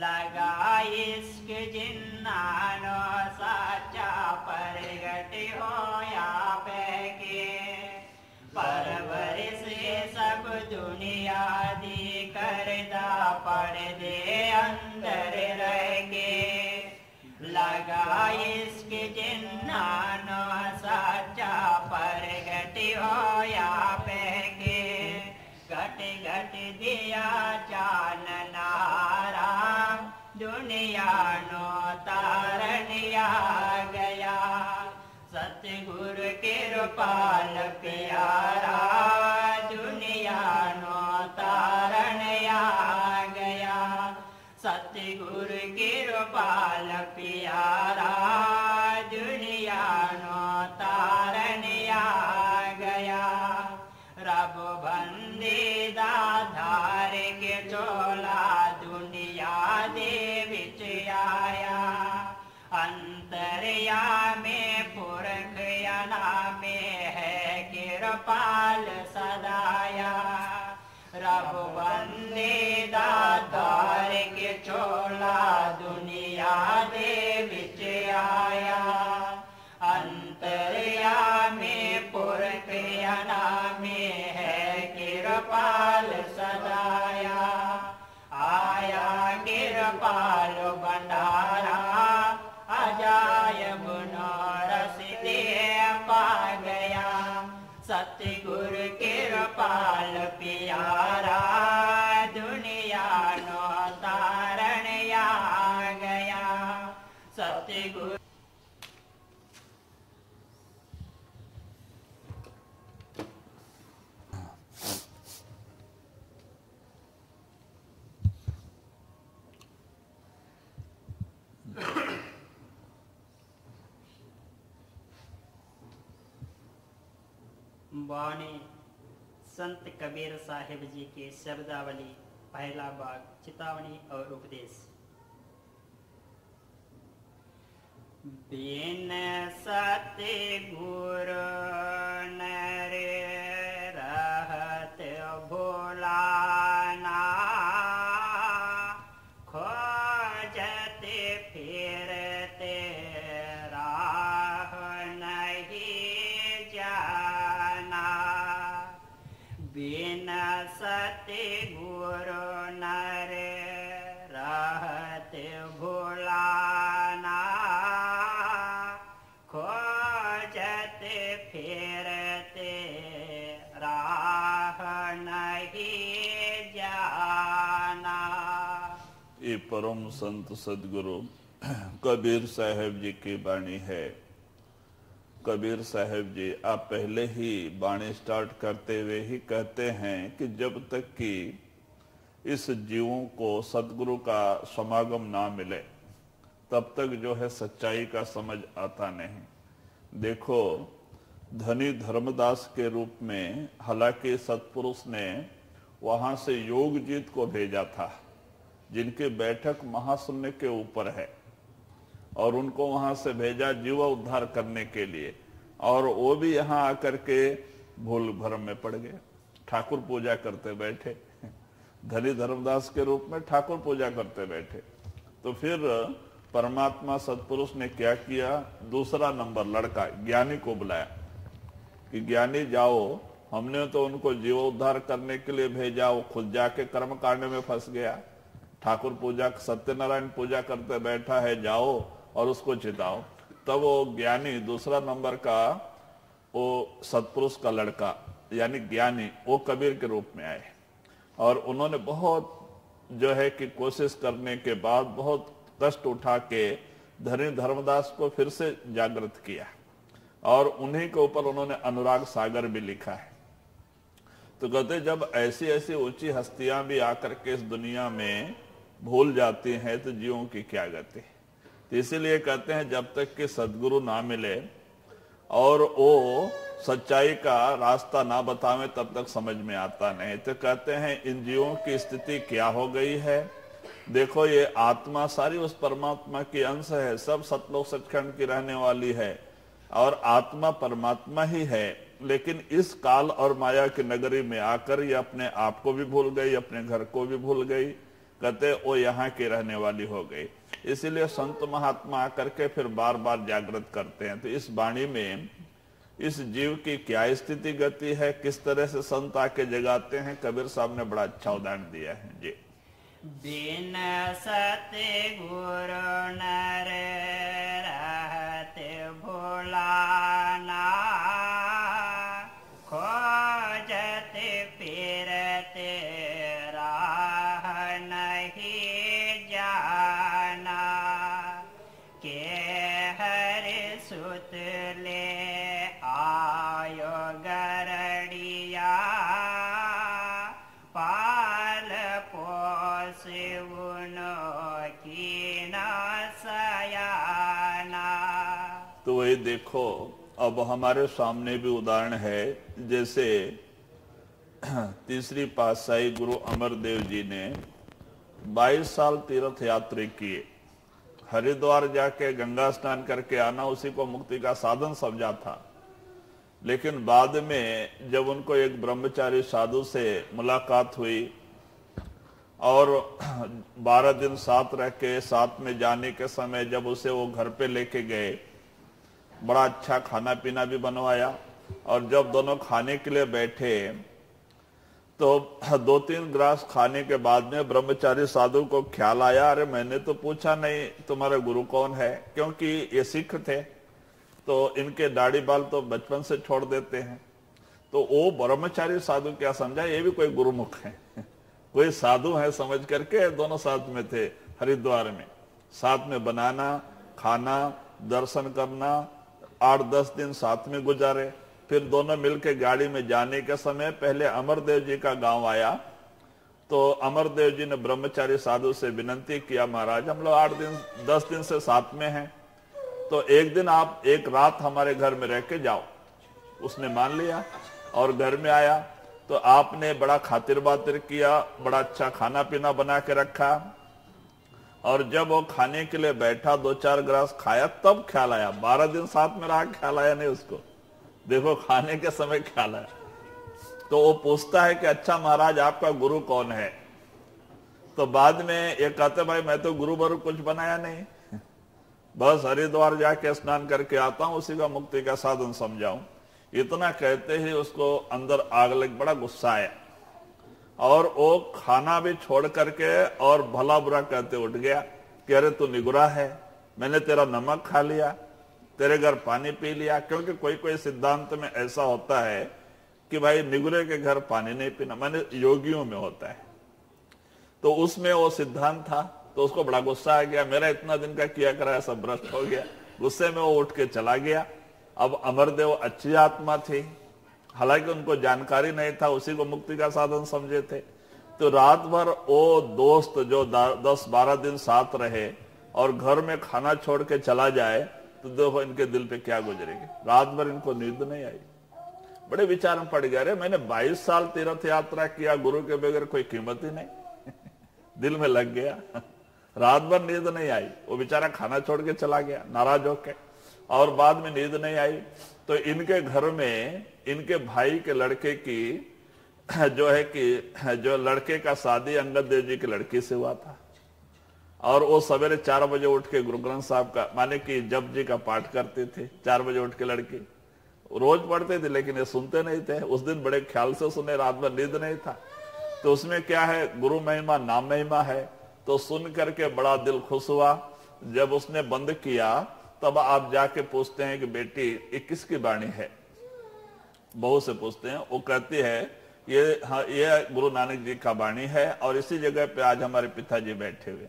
लगा इश्क जिन्नानो साचा परगट होया पैके परवरिश सब दुनिया दी करदा पड़ दे अंदर रह के। लगा इश्क जिन्नानो साचा परगट होया पैके घट घट दिया चाननारा दुनिया नो तारनिया गया सतगुरु कृपाल प्यारा दुनिया नो तारनिया गया सतगुरु कृपाल प्यारा अंतरया में पुरख यना में है कृपाल सदाया। रब बंदे दातार के चोला दुनिया दे विच आया। अंतरया में पुरख यना में है कृपाल सदाया। आया कृपाल भंडारा अजायब नरस दे पा गया सतगुरु कृपाल प्यारा दुनिया नो तारण आ गया सतगुरु वाणी संत कबीर साहिब जी के शब्दावली, पहला भाग, चेतावनी और उपदेश। बिन सत्य गुरु परम संत सदगुरु, कबीर साहब जी की वाणी है। कबीर साहब जी, आप पहले ही वाणी स्टार्ट करते हुए ही कहते हैं कि जब तक कि इस जीवों को सदगुरु का समागम ना मिले, तब तक जो है सच्चाई का समझ आता नहीं। देखो, धनी धर्मदास के रूप में हालाँकि सतपुरुष ने वहाँ से योग जीत को भेजा था। जिनकी बैठक महाशून्य के ऊपर है और उनको वहाँ से भेजा जीव उद्धार करने के लिए। और वो भी यहाँ आकर के भूल भरम में पड़ गए। ठाकुर पूजा करते बैठे। धनी धर्मदास के रूप में ठाकुर पूजा करते बैठे। तो फिर परमात्मा सतपुरुष ने क्या किया? दूसरा नंबर लड़का, ज्ञानी को बुलाया कि, ज्ञानी, जाओ। हमने तो उनको जीवोद्धार करने के लिए भेजा। वो खुद जाके कर्म कांड में फंस गया। ठाकुर पूजा, सत्यनारायण पूजा करते बैठा है, जाओ और उसको चिताओ। तब वो ज्ञानी, दूसरा नंबर का, वो सतपुरुष का लड़का, यानी ज्ञानी, वो कबीर के रूप में आए। और उन्होंने बहुत जो है कि कोशिश करने के बाद बहुत कष्ट उठा के धनी धर्मदास को फिर से जागृत किया। और उन्हीं के ऊपर उन्होंने अनुराग सागर भी लिखा है। तो कहते जब ऐसी ऐसी ऊँची हस्तियाँ भी आकर के इस दुनिया में भूल जाती हैं तो जीवों की क्या गति? तो इसीलिए कहते हैं, जब तक कि सदगुरु ना मिले और वो सच्चाई का रास्ता ना बतावे, तब तक समझ में आता नहीं। तो कहते हैं, इन जीवों की स्थिति क्या हो गई है? देखो, ये आत्मा सारी उस परमात्मा की अंश है, सब सतलोक सचखंड की रहने वाली है और आत्मा परमात्मा ही है। लेकिन इस काल और माया की नगरी में आकर ये अपने आप को भी भूल गई, अपने घर को भी भूल गई कहते वो यहाँ की रहने वाली हो गई। इसीलिए संत महात्मा आकर के फिर बार बार जागृत करते हैं। तो इस वाणी में, इस जीव की क्या स्थिति गति है, किस तरह से संत आके जगाते हैं, कबीर साहब ने बड़ा अच्छा उदाहरण दिया है। जी। बिन सते गुरु नर रहत भोलाना खोजत फिरत राह नहीं जाना। के हर सुत ले आयो गरड़िया। पाल पोस की न सयाना। तो वही देखो अब हमारे सामने भी उदाहरण है, जैसे तीसरी पातशाही गुरु अमरदेव जी ने 22 साल तीर्थ यात्रा किए। हरिद्वार जाके गंगा स्नान करके आना उसी को मुक्ति का साधन समझा था। लेकिन बाद में जब उनको एक ब्रह्मचारी साधु से मुलाकात हुई और बारह दिन साथ रह के, साथ में जाने के समय जब उसे वो घर पे लेके गए बड़ा अच्छा खाना पीना भी बनवाया। और जब दोनों खाने के लिए बैठे तो दो तीन ग्रास खाने के बाद में ब्रह्मचारी साधु को ख्याल आया, अरे, मैंने तो पूछा नहीं, तुम्हारे गुरु कौन है? क्योंकि ये सिख थे तो इनके दाढ़ी बाल तो बचपन से छोड़ देते हैं। तो वो ब्रह्मचारी साधु क्या समझा? ये भी कोई गुरुमुख है, कोई साधु है, समझ करके दोनों साथ में थे हरिद्वार में। साथ में बनाना, खाना, दर्शन करना आठ दस दिन साथ में गुजारे। फिर दोनों मिलके गाड़ी में जाने के समय पहले अमरदेव जी का गाँव आया। तो अमरदेव जी ने ब्रह्मचारी साधु से विनती किया, महाराज, हम लोग आठ दिन, दस दिन से साथ में हैं। तो एक दिन आप एक रात हमारे घर में रह के जाओ। उसने मान लिया और घर में आया। तो आपने बड़ा खातिर बातिर किया, बड़ा अच्छा खाना पीना बना के रखा। और जब वो खाने के लिए बैठा, दो चार ग्रास खाया, तब ख्याल आया। बारह दिन साथ में रहा, ख्याल आया नहीं उसको। देखो, खाने के समय ख्याल आया। तो वो पूछता है कि अच्छा महाराज, आपका गुरु कौन है? तो बाद में ये कहते, भाई, मैं तो गुरु बरु कुछ बनाया नहीं। बस हरिद्वार जाके स्नान करके आता हूँ, उसी का मुक्ति का साधन समझाऊं। इतना कहते ही उसको अंदर आग लग, बड़ा गुस्सा आया। और वो खाना भी छोड़ करके और भला बुरा कहते उठ गया कि अरे तू निगुरा है, मैंने तेरा नमक खा लिया, तेरे घर पानी पी लिया। क्योंकि कोई कोई सिद्धांत में ऐसा होता है कि भाई निगुरे के घर पानी नहीं पीना, मैंने योगियों में होता है। तो उसमें वो सिद्धांत था तो उसको बड़ा गुस्सा आ गया, मेरा इतना दिन का किया करा सब भ्रष्ट हो गया। गुस्से में वो उठ के चला गया। अब अमरदेव अच्छी आत्मा थी हालाँकि उनको जानकारी नहीं था, उसी को मुक्ति का साधन समझे थे। तो रात भर वो दोस्त जो दस बारह दिन साथ रहे और घर में खाना छोड़ के चला जाए तो देखो इनके दिल पे क्या गुजरेगी। रात भर इनको नींद नहीं आई। बड़े विचार में पड़ गया, अरे, मैंने 22 साल तीर्थ यात्रा किया, गुरु के बगैर कोई कीमत ही नहीं। दिल में लग गया। रात भर नींद नहीं आई। वो बेचारा खाना छोड़ के चला गया, नाराज़ होके। और बाद में नींद नहीं आई। तो इनके घर में इनके भाई के लड़के की, जो है कि, जो लड़के का शादी अंगद देव जी की लड़की से हुआ था। और वो सवेरे चार बजे उठ के गुरु ग्रंथ साहब का, माने कि जप जी का पाठ करते थे, चार बजे उठ के लड़की। रोज पढ़ते थे, लेकिन ये सुनते नहीं थे। उस दिन बड़े ख्याल से सुने, रात भर नींद नहीं था। तो उसमें क्या है, गुरु महिमा, नाम महिमा है। तो सुन करके बड़ा दिल खुश हुआ। जब उसने बंद किया, तब आप जाके पूछते हैं कि बेटी, ये किसकी वाणी है? बहू से पूछते हैं, वो कहती है, ये हाँ ये गुरु नानक जी का वाणी है और इसी जगह पे आज हमारे पिताजी बैठे हुए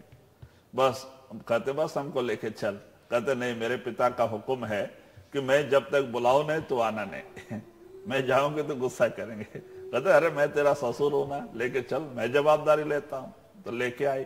बस कहते, बस हमको लेके चल। कहते, नहीं, मेरे पिता का हुक्म है कि मैं जब तक बुलाऊ नहीं तो आना नहीं। मैं जाऊँगी तो गुस्सा करेंगे। कहते, अरे, मैं तेरा ससुर हूँ ना, लेके चल, मैं जवाबदारी लेता हूँ। तो लेके आई।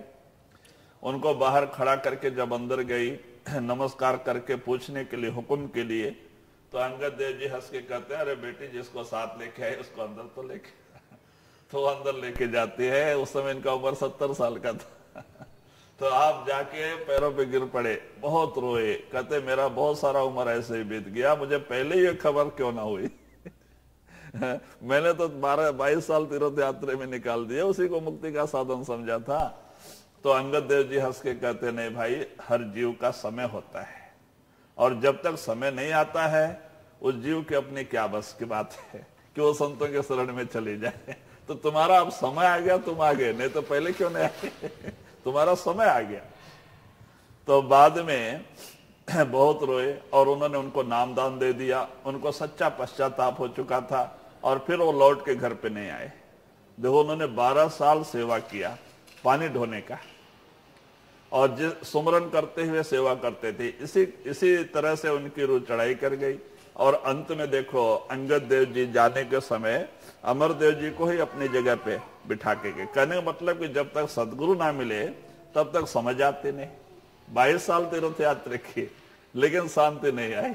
उनको बाहर खड़ा करके जब अंदर गई, नमस्कार करके पूछने के लिए, हुक्म के लिए तो अंगद देव जी हंस के कहते हैं, अरे बेटी, जिसको साथ लेके आए, उसको अंदर तो लेके तो अंदर लेके जाती है। उस समय इनका उम्र सत्तर साल का था तो आप जाके पैरों पे गिर पड़े, बहुत रोए। कहते, मेरा बहुत सारा उम्र ऐसे ही बीत गया, मुझे पहले ही खबर क्यों ना हुई? मैंने तो बारह, बाईस साल तीर्थ यात्रा में निकाल दिया, उसी को मुक्ति का साधन समझा था। तो अंगद देव जी हंस के कहते, नहीं भाई, हर जीव का समय होता है। और जब तक समय नहीं आता है, उस जीव के अपने क्या बस की बात है कि वो संतों के शरण में चले जाए? तो तुम्हारा अब समय आ गया, तुम आ गए नहीं तो पहले क्यों नहीं आए? तुम्हारा समय आ गया। तो बाद में बहुत रोए और उन्होंने उनको नामदान दे दिया। उनको सच्चा पश्चाताप हो चुका था और फिर वो लौट के घर पे नहीं आए। देखो, उन्होंने 12 साल सेवा किया, पानी ढोने का। और जिस सुमरन करते हुए सेवा करते थे, इसी इसी तरह से उनकी रू चढ़ाई कर गई। और अंत में देखो, अंगद देव जी जाने के समय अमर देव जी को ही अपनी जगह पे बिठा के गए। कहने का मतलब कि जब तक सदगुरु ना मिले, तब तक समझ आते नहीं। बाईस साल तीर्थ यात्रा की, लेकिन शांति नहीं आई।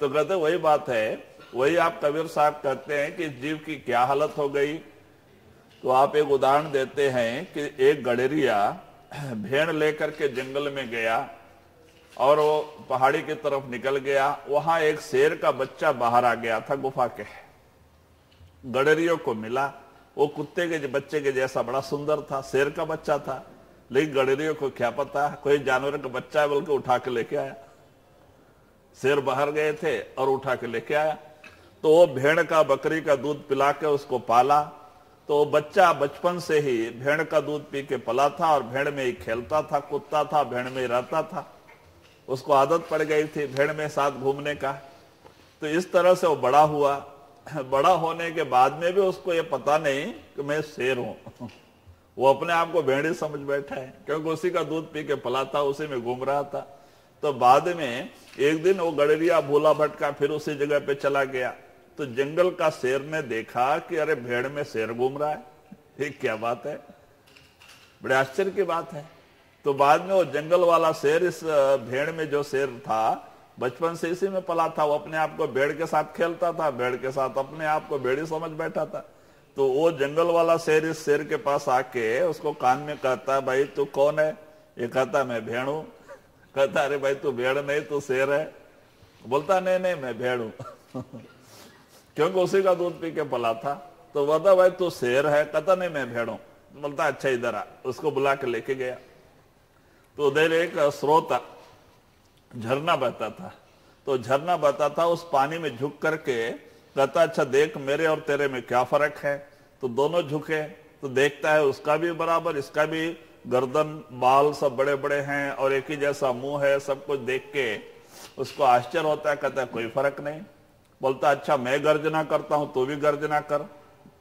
तो कहते वही बात है, वही आप कबीर साहब कहते हैं कि जीव की क्या हालत हो गई। तो आप एक उदाहरण देते हैं कि एक गडेरिया भेड़ लेकर के जंगल में गया और वो पहाड़ी की तरफ़ निकल गया। वहाँ एक शेर का बच्चा बाहर आ गया था, गुफा के। गडरियों को मिला। वो कुत्ते के बच्चे के जैसा बड़ा सुंदर था, शेर का बच्चा था। लेकिन गडरियों को क्या पता, कोई जानवर का बच्चा है बोल के उठा के लेके आया। शेर बाहर गए थे और उठा के लेके आया। तो वो भेड़ का, बकरी का दूध पिला के उसको पाला। तो बच्चा बचपन से ही भेड़ का दूध पी के पला था और भेड़ में ही खेलता था कुत्ता था, भेड़ में रहता था। उसको आदत पड़ गई थी भेड़ में साथ घूमने का। तो इस तरह से वो बड़ा हुआ। बड़ा होने के बाद में भी उसको ये पता नहीं कि मैं शेर हूँ। वो अपने आप को भेड़ समझ बैठा है, क्योंकि उसी का दूध पी के पला था, उसी में घूम रहा था। तो बाद में एक दिन वो गड़रिया भूला भटका फिर उसी जगह पे चला गया। तो जंगल का शेर ने देखा कि अरे भेड़ में शेर घूम रहा है। ये क्या बात है? बड़े आश्चर्य की बात है। तो बाद में वो जंगल वाला शेर इस भेड़ में जो शेर था, बचपन से इसी में पला था। वो अपने आप को भेड़ के साथ खेलता था, भेड़ के साथ अपने आप को भेड़ी समझ बैठा था। तो वो जंगल वाला शेर इस शेर के पास आके उसको कान में कहता, भाई तू कौन है? ये कहता, मैं भेड़ हूँ। कहता, अरे भाई तू भेड़ नहीं, तू शेर है। बोलता, नहीं नहीं, मैं भेड़ हूँ। क्योंकि उसी का दूध पी के पला था। तो बता भाई, तू शेर है, कहता, नहीं, मैं भेड़। बोलता अच्छा इधर आ। उसको बुला के लेके गया। तो उधर एक स्रोत झरना बहता था। तो झरना बहता था, उस पानी में झुक करके कहता अच्छा देख, मेरे और तेरे में क्या फ़र्क है? तो दोनों झुके तो देखता है उसका भी बराबर, इसका भी गर्दन, बाल सब बड़े बड़े हैं और एक ही जैसा मुँह है, सब कुछ देख के उसको आश्चर्य होता है, कहता है, कोई फ़र्क नहीं। बोलता अच्छा मैं गर्जना करता हूँ तो भी गर्जना कर।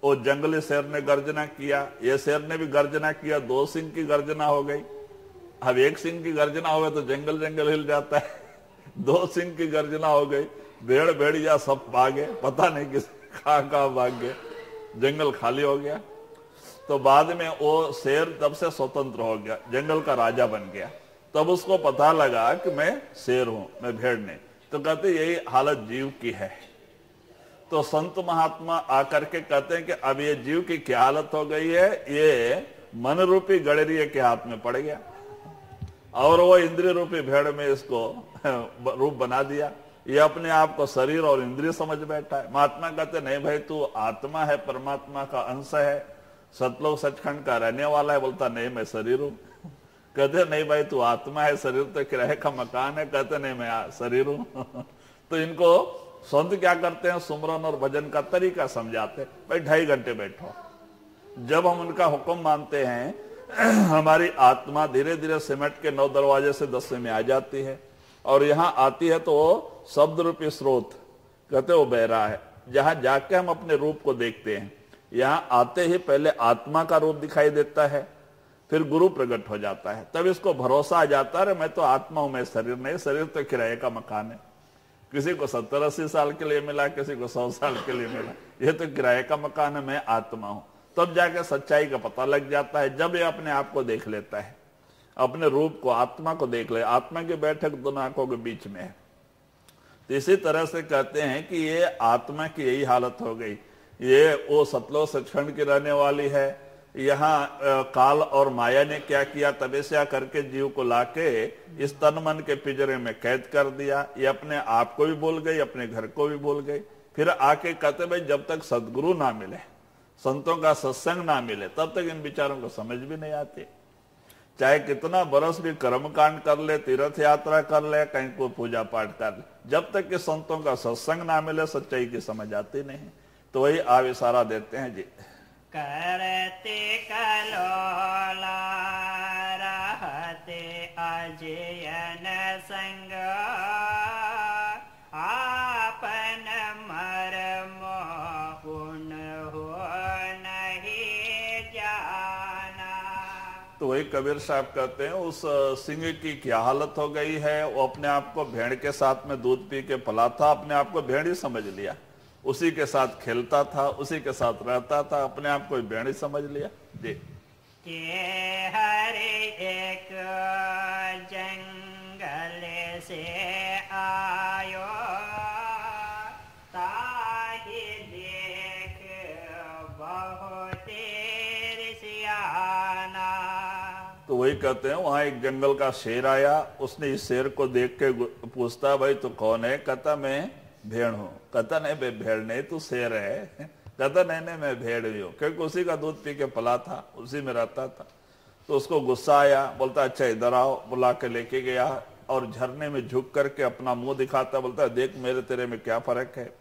वो जंगली शेर ने गर्जना किया, ये शेर ने भी गर्जना किया, दो सिंह की गर्जना हो गई। अब एक सिंह की गर्जना हो गई तो जंगल जंगल हिल जाता है। दो सिंह की गर्जना हो गई, भेड़ भेड़िया सब भागे, पता नहीं किस कहा कहा भाग गए। जंगल खाली हो गया। तो बाद में वो शेर तब से स्वतंत्र हो गया, जंगल का राजा बन गया। तब उसको पता लगा कि मैं शेर हूँ, मैं भेड़ नहीं। तो कहते, यही हालत जीव की है। तो संत महात्मा आकर के कहते हैं कि अब ये जीव की क्या हालत हो गई है? ये मन रूपी गड़रिए के हाथ में पड़ गया। और वो इंद्रिय रूपी भेड़ में इसको रूप बना दिया। ये अपने आप को शरीर और इंद्रिय समझ बैठा है। महात्मा कहते नहीं भाई, तू आत्मा है, परमात्मा का अंश है। सतलोक सचखंड का रहने वाला है। बोलता, नहीं, मैं शरीर हूँ। कहते नहीं भाई, तू आत्मा है, शरीर तो किराए का मकान है। कहते नहीं, मैं शरीर हूँ। तो इनको संत क्या करते हैं? सुमरन और भजन का तरीका समझाते भाई, ढाई घंटे बैठो। जब हम उनका हुक्म मानते हैं, हमारी आत्मा धीरे धीरे सिमट के नौ दरवाजे से दसवें में आ जाती है। और यहाँ आती है तो वो शब्द रूपी स्रोत, कहते वो बह रहा है। जहाँ जाके हम अपने रूप को देखते हैं। यहाँ आते ही पहले आत्मा का रूप दिखाई देता है, फिर गुरु प्रकट हो जाता है। तब इसको भरोसा आ जाता है मैं तो आत्मा हूँ, मैं शरीर नहीं, शरीर तो किराए का मकान है। किसी को सत्तर अस्सी साल के लिए मिला, किसी को सौ साल के लिए मिला। ये तो किराए का मकान है, मैं आत्मा हूँ। तब जाके सच्चाई का पता लग जाता है, जब ये अपने आप को देख लेता है। अपने रूप को, आत्मा को देख ले। आत्मा की बैठक दोनों आँखों के बीच में है। तो इसी तरह से कहते हैं कि ये आत्मा की यही हालत हो गई। ये वो सतलो सचखंड की रहने वाली है यहाँ काल और माया ने क्या किया? तपस्या करके जीव को लाके इस तन मन के पिजरे में कैद कर दिया। ये अपने आप को भी बोल गई, अपने घर को भी बोल गई। फिर आके कहते, भाई, जब तक सदगुरु ना मिले, संतों का सत्संग ना मिले, तब तक इन विचारों को समझ भी नहीं आते। चाहे कितना बरस भी कर्म कांड कर ले, तीर्थ यात्रा कर ले, कहीं कोई पूजा पाठ कर ले, जब तक कि संतों का सत्संग ना मिले, सच्चाई की समझ आती नहीं। तो वही आप इशारा देते हैं जी। करते कलोला, रहते अजयन संग। आपन मरम हो नहीं जाना। तो वही कबीर साहब कहते हैं, उस सिंह की क्या हालत हो गई है? वो अपने आप को भेड़ के साथ में दूध पी के पला था, अपने आप को भेड़ ही समझ लिया। उसी के साथ खेलता था उसी के साथ रहता था अपने आप को ही समझ लिया। जी के हर एक जंगल से आयो ताहि देख बहुत सियाना तो वही कहते हैं वहाँ एक जंगल का शेर आया उसने इस शेर को देख के पूछता भाई तू कौन है? कहता मैं भेड़ हूँ। कहता नहीं बे भेड़ नहीं तू शेर है। कहता नहीं नहीं मैं भेड़ ही हूँ? क्योंकि उसी का दूध पी के पला था, उसी में रहता था। तो उसको गुस्सा आया, बोलता अच्छा इधर आओ। बुला के लेके गया और झरने में झुक करके अपना मुँह दिखाता, बोलता, देख, मेरे तेरे में क्या फ़र्क है?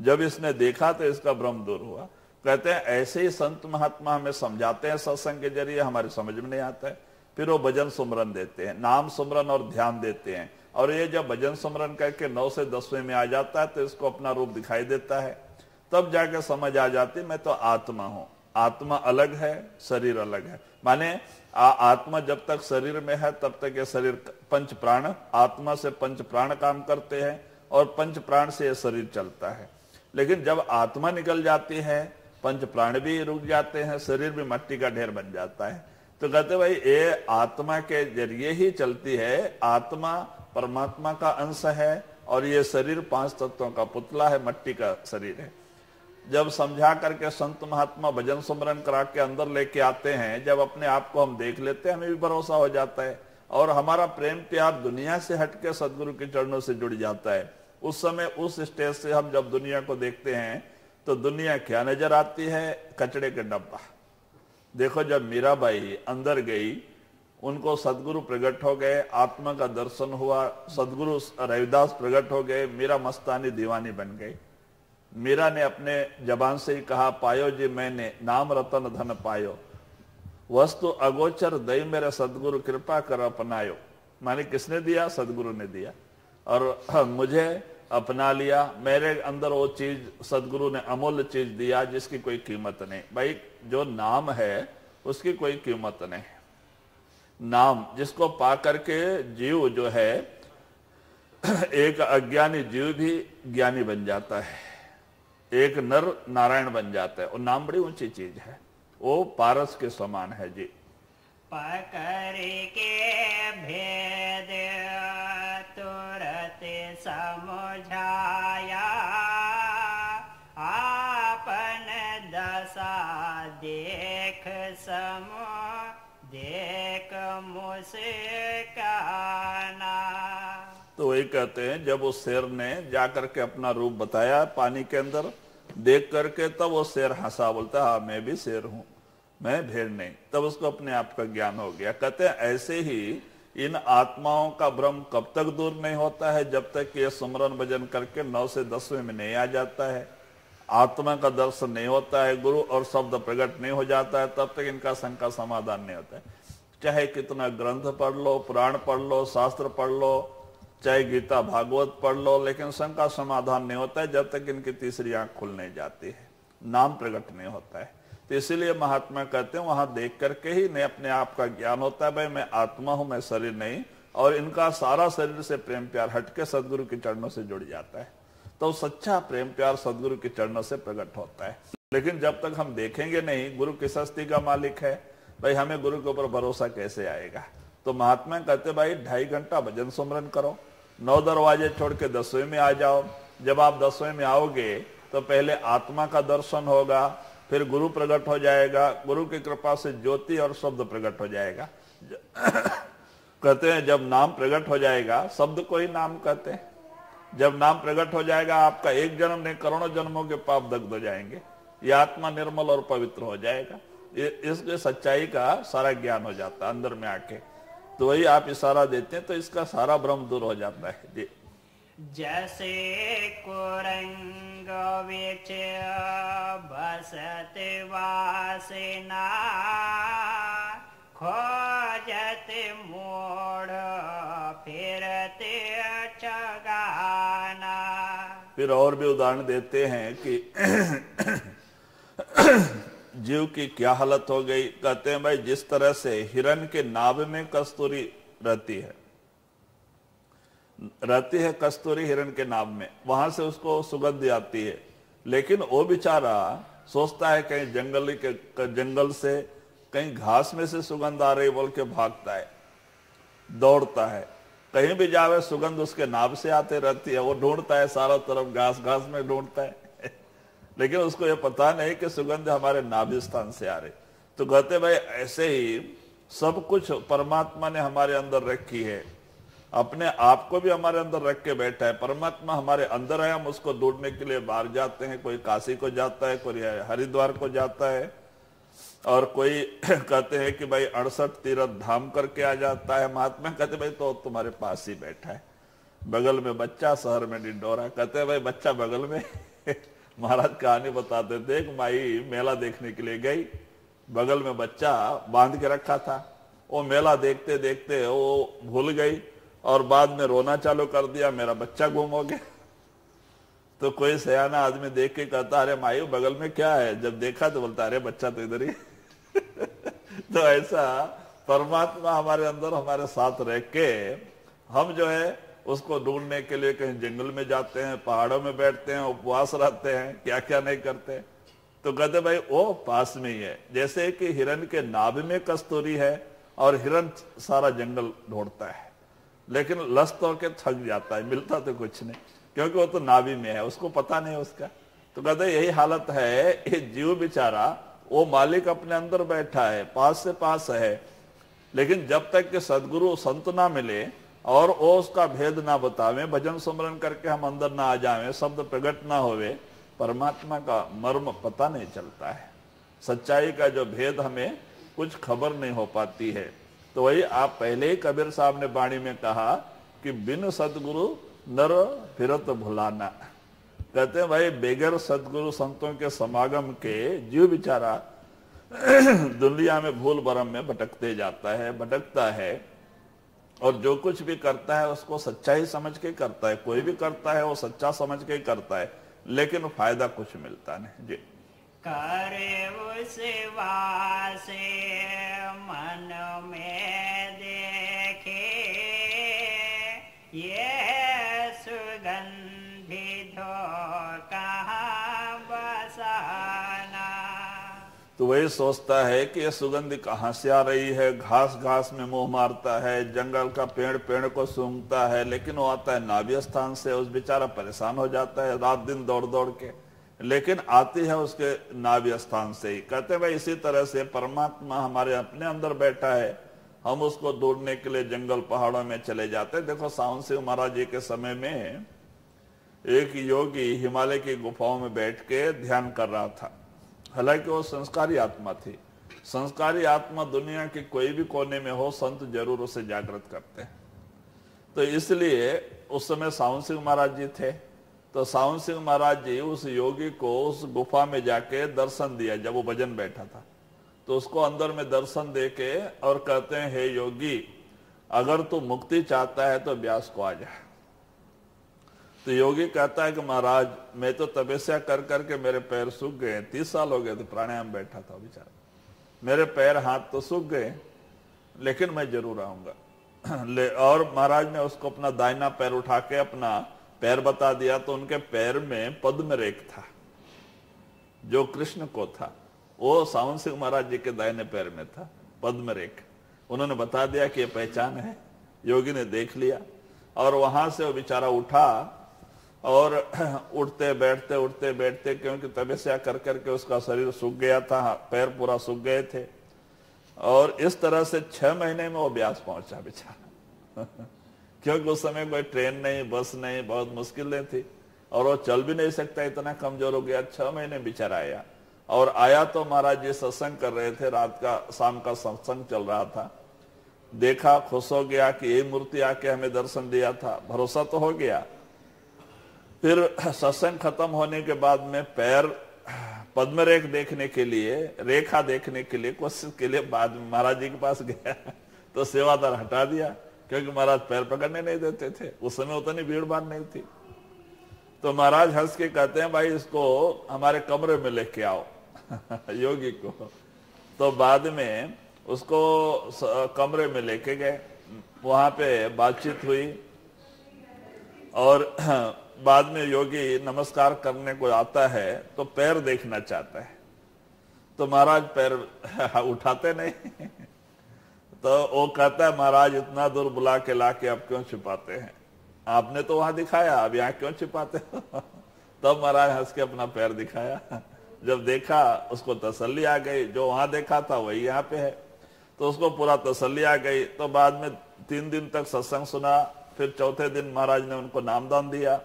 जब इसने देखा तो इसका भ्रम दूर हुआ। कहते हैं, ऐसे ही संत महात्मा हमें समझाते हैं सत्संग के ज़रिए, हमारी समझ में नहीं आता है। फिर वो भजन सुमरन देते हैं, नाम सुमरन और ध्यान देते हैं। और ये जब भजन सुमरन करके नौ से दसवें में आ जाता है तो इसको अपना रूप दिखाई देता है। तब जाके समझ आ जाती मैं तो आत्मा हूँ। आत्मा अलग है शरीर अलग है। माने आ, आत्मा जब तक शरीर में है तब तक ये शरीर पंच प्राण आत्मा से पंच प्राण काम करते हैं और पंच प्राण से यह शरीर चलता है। लेकिन जब आत्मा निकल जाती है पंच प्राण भी रुक जाते हैं शरीर भी मट्टी का ढेर बन जाता है। तो कहते भाई ये आत्मा के ज़रिए ही चलती है। आत्मा परमात्मा का अंश है और ये शरीर पाँच तत्वों का पुतला है, मट्टी का शरीर है। जब समझा करके संत महात्मा भजन सुमरन करा के अंदर लेके आते हैं, जब अपने आप को हम देख लेते हैं, हमें भी भरोसा हो जाता है और हमारा प्रेम प्यार दुनिया से हटके सदगुरु के चरणों से जुड़ जाता है। उस समय उस स्टेज से हम जब दुनिया को देखते हैं तो दुनिया क्या नज़र आती है? कचड़े के डब्बा। देखो जब मीराबाई अंदर गई उनको सदगुरु प्रकट हो गए, आत्मा का दर्शन हुआ, सदगुरु रविदास प्रकट हो गए, मीरा मस्तानी दीवानी बन गई। मीरा ने अपने जबान से ही कहा, पायो जी, मैंने नाम रतन धन पायो। वस्तु अगोचर दई मेरे सदगुरु, कृपा कर अपनायो। माने किसने दिया? सदगुरु ने दिया। और मुझे अपना लिया। मेरे अंदर वो चीज़, सदगुरु ने अमूल्य चीज़ दिया, जिसकी कोई कीमत नहीं। भाई, जो नाम है, उसकी कोई कीमत नहीं। नाम, जिसको पा करके जीव जो है, एक अज्ञानी जीव भी ज्ञानी बन जाता है। एक नर नारायण बन जाता है। और नाम बड़ी ऊँची चीज़ है। वो पारस के समान है जी। पकड़ के भेद तुरत समझाया। आपन दशा देख समो देख मुस्काना तो वही कहते हैं, जब उस शेर ने जाकर के अपना रूप बताया पानी के अंदर, देख करके तब वो शेर हंसा, बोलता हाँ मैं भी शेर हूँ, मैं भेड़ नहीं। तब उसको अपने आप का ज्ञान हो गया। कहते हैं, ऐसे ही इन आत्माओं का भ्रम कब तक दूर नहीं होता है? जब तक ये सुमरन भजन करके नौ से दसवें में नहीं आ जाता है। आत्मा का दर्शन नहीं होता है, गुरु और शब्द प्रकट नहीं हो जाता है, तब तक इनका शंका समाधान नहीं होता है। चाहे कितना ग्रंथ पढ़ लो, पुराण पढ़ लो, शास्त्र पढ़ लो, चाहे गीता, भागवत पढ़ लो, लेकिन शंका समाधान नहीं होता है जब तक इनकी तीसरी आँख खुल नहीं जाती है। नाम प्रकट नहीं होता है। तो इसीलिए महात्मा कहते हैं, वहाँ देख करके ही नहीं, अपने आप का ज्ञान होता है, भाई मैं आत्मा हूँ, मैं शरीर नहीं, और इनका सारा शरीर से प्रेम प्यार हटके सदगुरु के चरणों से जुड़ जाता है। तो सच्चा प्रेम प्यार सदगुरु के चरणों से प्रकट होता है। लेकिन जब तक हम देखेंगे नहीं, गुरु किस हस्ती का मालिक है भाई, हमें गुरु के ऊपर भरोसा कैसे आएगा? तो महात्मा कहते, भाई, ढाई घंटा भजन सुमरन करो। नौ दरवाजे छोड़ के दसवें में आ जाओ। जब आप दसवें में आओगे तो पहले आत्मा का दर्शन होगा, फिर गुरु प्रकट हो जाएगा। गुरु की कृपा से ज्योति और शब्द प्रकट हो जाएगा। कहते हैं, जब नाम प्रकट हो जाएगा, शब्द को ही नाम कहते हैं। जब नाम प्रकट हो जाएगा, आपका एक जन्म नहीं, करोड़ों जन्मों के पाप दग्ध हो जाएँगे। ये आत्मा निर्मल और पवित्र हो जाएगा। इसके सच्चाई का सारा ज्ञान हो जाता है अंदर में आके। तो वही आप इशारा देते हैं तो इसका सारा भ्रम दूर हो जाता है। जी। जैसे कुरंग विच बसत वासना खोजत मोड़ फिरत चगाना। फिर और भी उदाहरण देते हैं कि जीव की क्या हालत हो गई? कहते हैं, भाई, जिस तरह से हिरण के नाभ में कस्तूरी रहती है रहती है कस्तूरी हिरण के नाभ में, वहाँ से उसको सुगंध आती है। लेकिन वो बेचारा सोचता है, कहीं जंगल के जंगल से, कहीं घास में से सुगंध आ रही बोल के भागता है, दौड़ता है। कहीं भी जावे, सुगंध उसके नाभ से आते रहती है, वो ढूंढता है, सारा तरफ़ घास घास में ढूंढता है। लेकिन उसको ये पता नहीं कि सुगंध हमारे नाभि स्थान से आ रही। तो कहते भाई, ऐसे ही सब कुछ परमात्मा ने हमारे अंदर रखी है। अपने आप को भी हमारे अंदर रख के बैठा है। परमात्मा हमारे अंदर है, हम उसको ढूँढने के लिए बाहर जाते हैं। कोई काशी को जाता है, कोई हरिद्वार को जाता है। और कोई कहते हैं कि, भाई, अड़सठ तीरथ धाम करके आ जाता है महात्मा। कहते भाई तो तुम्हारे पास ही बैठा है। बगल में बच्चा, शहर में डिंडोरा। कहते भाई, बच्चा बगल में? महाराज कहानी बताते थे एक माई मेला देखने के लिए गई। बगल में बच्चा बाँध के रखा था। वो मेला देखते देखते वो भूल गई और बाद में रोना चालू कर दिया, मेरा बच्चा गुम हो गया। तो कोई सयाना आदमी देख के कहता, अरे मायू, बगल में क्या है? जब देखा तो बोलता, अरे बच्चा तो इधर ही। तो ऐसा परमात्मा हमारे अंदर, हमारे साथ रह के हम जो है उसको ढूँढने के लिए कहीं जंगल में जाते हैं, पहाड़ों में बैठते हैं, उपवास रहते हैं क्या क्या नहीं करते। तो कहते भाई, वो पास में ही है। जैसे कि हिरण के नाभ में कस्तूरी है और हिरण सारा जंगल ढूंढता है। लेकिन लस्त होके थक जाता है, मिलता तो कुछ नहीं, क्योंकि वो तो नाभि में है, उसको पता नहीं उसका। तो कहते यही हालत है, ये जीव बेचारा, वो मालिक अपने अंदर बैठा है, पास से पास है। लेकिन जब तक कि सदगुरु संत ना मिले और उसका भेद ना बतावे, भजन सुमरन करके हम अंदर ना आ जावे, शब्द प्रकट ना होवे, परमात्मा का मर्म पता नहीं चलता है। सच्चाई का जो भेद हमें कुछ खबर नहीं हो पाती है। तो वही आप पहले ही कबीर साहब ने बाणी में कहा कि बिन सदगुरु नर फिरत भुलाना। कहते भाई बेगर सदगुरु संतों के समागम के जीव बिचारा दुनिया में भूल भरम में भटकते जाता है, भटकता है। और जो कुछ भी करता है, उसको सच्चा ही समझ के करता है। कोई भी करता है, वो सच्चा समझ के करता है। लेकिन फ़ायदा कुछ मिलता नहीं। जी। करे उस वासे, मन में देखे। ये तो वही सोचता है कि ये सुगंध कहाँ से आ रही है? घास घास में मुँह मारता है, जंगल का पेड़ पेड़ को सूंघता है, लेकिन वो आता है नाभ्य स्थान से, उस बेचारा परेशान हो जाता है रात दिन दौड़ दौड़ के। लेकिन आती है उसके नाभि स्थान से ही। कहते भाई, इसी तरह से परमात्मा हमारे अपने अंदर बैठा है, हम उसको ढूँढने के लिए जंगल पहाड़ों में चले जाते हैं। देखो, सावन सिंह महाराज जी के समय में एक योगी हिमालय की गुफाओं में बैठ के ध्यान कर रहा था। हालाँकि वो संस्कारी आत्मा थी। संस्कारी आत्मा दुनिया के कोई भी कोने में हो, संत ज़रूर उसे जागृत करते हैं। तो इसलिए उस समय सावन सिंह महाराज जी थे। तो सावन सिंह महाराज जी उस योगी को उस गुफा में जाके दर्शन दिया, जब वो भजन बैठा था। तो उसको अंदर में दर्शन दे के और कहते हैं, हे योगी, अगर तू मुक्ति चाहता है तो ब्यास को आ जाए तो योगी कहता है कि महाराज, मैं तो तपस्या कर करके मेरे पैर सूख गए तीस साल हो गए तो प्राणायाम बैठा था बेचारा। मेरे पैर हाथ तो सूख गए, लेकिन मैं ज़रूर आऊँगा। ले, और महाराज ने उसको अपना दाइना पैर उठा के अपना पैर बता दिया तो उनके पैर में पद्म रेख था, जो कृष्ण को था। वो सावन सिंह महाराज जी के दाहिने पैर में था पद्म रेख उन्होंने बता दिया कि ये पहचान है, योगी ने देख लिया, और वहाँ से वो बेचारा उठा और उठते बैठते उठते बैठते, क्योंकि तपस्या कर करके उसका शरीर सूख गया था, पैर पूरा सूख गए थे। और इस तरह से छह महीने में वो ब्यास पहुँचा बेचारा। क्योंकि उस समय कोई ट्रेन नहीं, बस नहीं, बहुत मुश्किलें थी। और वो चल भी नहीं सकता, इतना कमज़ोर हो गया, छह महीने बेचारा आया। और आया तो महाराज जी सत्संग कर रहे थे, रात का, शाम का सत्संग चल रहा था। देखा, खुश हो गया कि ये मूर्ति आके हमें दर्शन दिया था। भरोसा तो हो गया फिर सत्संग खत्म होने के बाद में पैर पद्म रेख देखने के लिए, रेखा देखने के लिए, कोशिश के लिए बाद में महाराज जी के पास गया। तो सेवादार हटा दिया, क्योंकि महाराज पैर पकड़ने नहीं देते थे। उस समय उतनी भीड़ भाड़ नहीं थी। तो महाराज हंस के कहते हैं, भाई, इसको हमारे कमरे में लेके आओ। योगी को। तो बाद में उसको कमरे में लेके गए। वहाँ पे बातचीत हुई और बाद में योगी नमस्कार करने को आता है तो पैर देखना चाहता है। तो महाराज पैर उठाते नहीं। तो वो कहता है, महाराज, इतना दूर बुला के ला के आप क्यों छिपाते हैं? आपने तो वहाँ दिखाया अब यहाँ क्यों छिपाते हो? तब तो महाराज हंस के अपना पैर दिखाया। जब देखा, उसको तसल्ली आ गई। जो वहाँ देखा था, वही यहाँ पे है। तो उसको पूरा तसल्ली आ गई। तो बाद में तीन दिन तक सत्संग सुना। फिर चौथे दिन महाराज ने उनको नामदान दिया।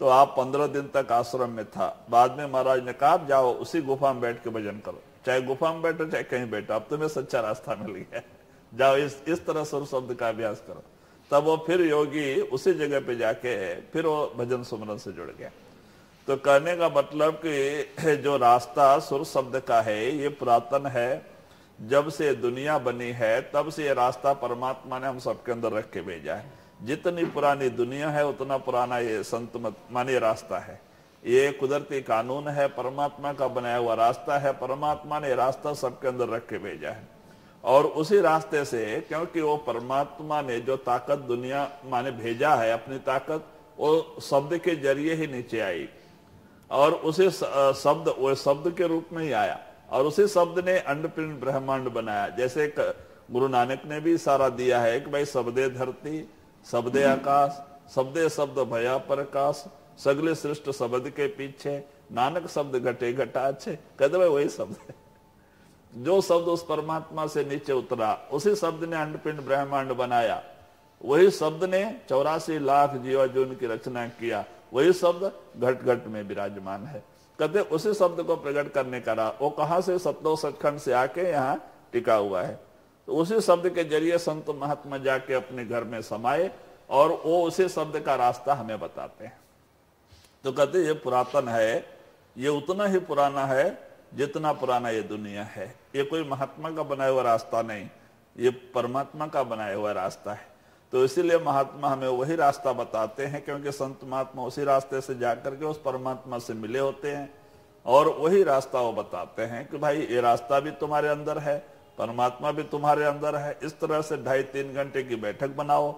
तो आप पंद्रह दिन तक आश्रम में था। बाद में महाराज ने कहा जाओ, उसी गुफा में बैठ के भजन करो। चाहे गुफा में बैठो, चाहे कहीं बैठो, अब तुम्हें सच्चा रास्ता मिल गया। जाओ, इस इस तरह सुर शब्द का अभ्यास करो। तब वो फिर योगी उसी जगह पे जाके फिर वो भजन सुमरन से जुड़ गया। तो कहने का मतलब कि जो रास्ता सुर शब्द का है, ये पुरातन है। जब से दुनिया बनी है, तब से ये रास्ता परमात्मा ने हम सबके अंदर रख के भेजा है। जितनी पुरानी दुनिया है, उतना पुराना ये संत मानी रास्ता है। ये कुदरती कानून है, परमात्मा का बनाया हुआ रास्ता है, परमात्मा ने रास्ता सबके अंदर रख के भेजा है। और उसी रास्ते से, क्योंकि वो परमात्मा ने जो ताकत दुनिया, माने भेजा है, अपनी ताकत, वो शब्द के ज़रिए ही नीचे आई। और उसी शब्द, वो शब्द के रूप में ही आया। और उसी शब्द ने अंडपिंड ब्रह्मांड बनाया। जैसे गुरु नानक ने भी इशारा दिया है कि भाई शब्दे धरती शब्दे आकाश, शब्दे शब्द भया प्रकाश, सगले सृष्ट शब्द के पीछे नानक शब्द घटे घटा अच्छे कहते भाई, वही शब्द है। जो शब्द उस परमात्मा से नीचे उतरा, उसी शब्द ने अंडपिंड ब्रह्मांड बनाया। वही शब्द ने चौरासी लाख जीवा जून की रचना किया। वही शब्द घट घट में विराजमान है। कहते उसी शब्द को प्रकट करने का रहा, वो कहा से सत्तो सचखंड से आके यहाँ टिका हुआ है? तो उसी शब्द के ज़रिए संत महात्मा जाके अपने घर में समाये और वो उसी शब्द का रास्ता हमें बताते हैं। तो कहते ये पुरातन है, ये उतना ही पुराना है जितना पुराना ये दुनिया है। ये कोई महात्मा का बनाया हुआ रास्ता नहीं, ये परमात्मा का बनाया हुआ रास्ता है। तो इसीलिए महात्मा हमें वही रास्ता बताते हैं, क्योंकि संत महात्मा उसी रास्ते से जाकर के उस परमात्मा से मिले होते हैं और वही रास्ता वो बताते हैं कि भाई, ये रास्ता भी तुम्हारे अंदर है परमात्मा भी तुम्हारे अंदर है, इस तरह से ढाई तीन घंटे की बैठक बनाओ।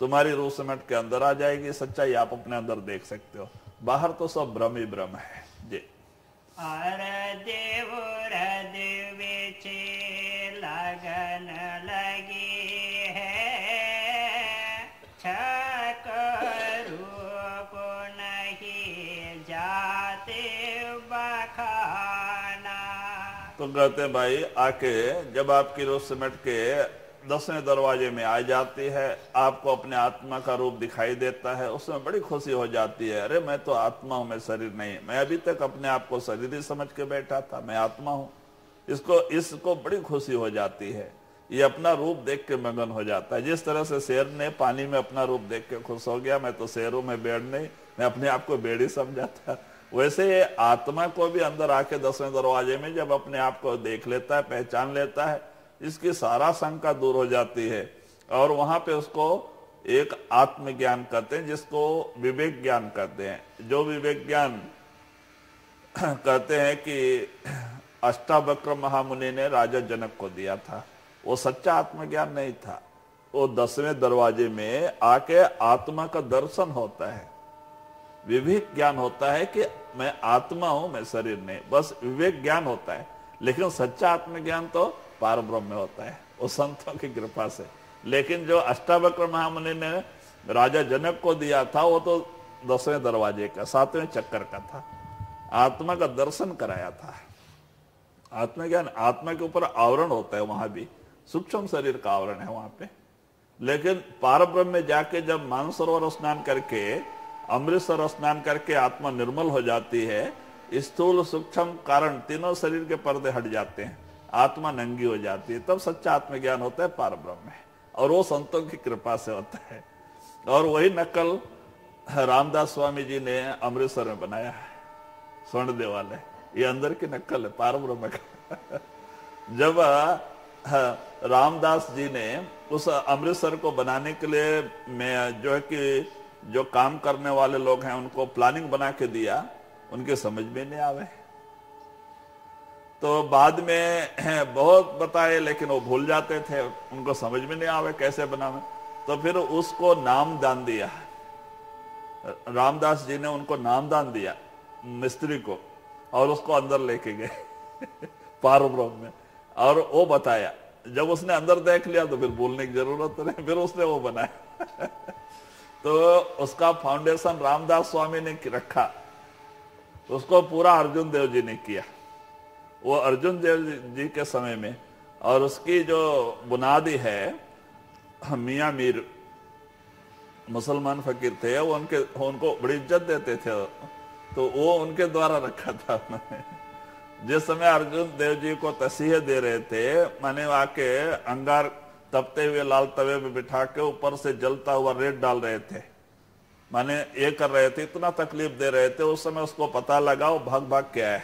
तुम्हारी रूह समेट के अंदर आ जाएगी, सच्चाई आप अपने अंदर देख सकते हो। बाहर तो सब भ्रम ही भ्रम है। जी। देव लगन लगी तो कहते हैं, भाई, आके जब आपकी रोज सिमट के दसवें दरवाजे में आ जाती है, आपको अपने आत्मा का रूप दिखाई देता है, उसमें बड़ी खुशी हो जाती है। अरे, मैं तो आत्मा हूँ मैं शरीर नहीं, मैं अभी तक अपने आप को शरीर ही समझ के बैठा था, मैं आत्मा हूँ। इसको इसको बड़ी खुशी हो जाती है। ये अपना रूप देख के मगन हो जाता है। जिस तरह से शेर ने पानी में अपना रूप देख के खुश हो गया, मैं तो शेरों में बेड़ नहीं, मैं अपने आप को बेड़ी समझा था वैसे आत्मा को भी अंदर आके दसवें दरवाजे में जब अपने आप को देख लेता है, पहचान लेता है, इसकी सारा शंका दूर हो जाती है। और वहाँ पे उसको एक आत्मज्ञान कहते हैं, जिसको विवेक ज्ञान कहते हैं। जो विवेक ज्ञान कहते हैं कि अष्टावक्र महामुनि ने राजा जनक को दिया था। वो सच्चा आत्मज्ञान नहीं था। वो दसवें दरवाजे में आके आत्मा का दर्शन होता है। विवेक ज्ञान होता है कि मैं आत्मा हूँ, मैं शरीर नहीं। बस विवेक ज्ञान होता है। लेकिन सच्चा आत्मज्ञान तो पार ब्रह्म में होता है वो संतों की कृपा से। लेकिन जो अष्टावक्र महामुनि ने राजा जनक को दिया था, वो तो दसवें दरवाजे का, सातवें चक्कर का था। आत्मा का दर्शन कराया था। आत्मा ज्ञान आत्मा के ऊपर आवरण होता है वहाँ भी। सूक्ष्म शरीर का आवरण है वहाँ पे। लेकिन पार ब्रह्म में जाके जब मानसरोवर स्नान करके अमृतसर स्नान करके आत्मा निर्मल हो जाती है, स्थूल सूक्ष्म कारण तीनों शरीर के पर्दे हट जाते हैं, आत्मा नंगी हो जाती है, तब सच्चा आत्मज्ञान होता है पार ब्रह्म है, और वो संतों की कृपा से होता है। और वही नकल रामदास स्वामी जी ने अमृतसर में बनाया है स्वर्ण देवालय ये अंदर की नकल है पार ब्रह्म का। जब रामदास जी ने उस अमृतसर को बनाने के लिए मैं जो है कि जो काम करने वाले लोग हैं, उनको प्लानिंग बना के दिया, उनके समझ में नहीं आवे। तो बाद में बहुत बताए, लेकिन वो भूल जाते थे, उनको समझ में नहीं आवे कैसे बनावे। तो फिर उसको नाम दान दिया। रामदास जी ने उनको नाम दान दिया, मिस्त्री को, और उसको अंदर लेके गए, पारब्रह्म में। और वो बताया, जब उसने अंदर देख लिया तो फिर बोलने की ज़रूरत नहीं, फिर उसने वो बनाया। तो उसका फाउंडेशन रामदास स्वामी ने रखा। उसको पूरा अर्जुन देव जी ने किया। वो अर्जुन देव जी के समय में, और उसकी जो बुनियादी है, मियाँ मीर, मुसलमान फकीर थे, वो उनके, उनको बड़ी इज़्ज़त देते थे। तो वो उनके द्वारा रखा था उन्होंने। जिस समय अर्जुन देव जी को तसीहे दे रहे थे, मैंने आके अंगार तपते हुए लाल तवे में बिठा के ऊपर से जलता हुआ रेत डाल रहे थे। माने ये कर रहे थे, इतना तकलीफ़ दे रहे थे, उस समय उसको पता लगा वो भाग भाग के आए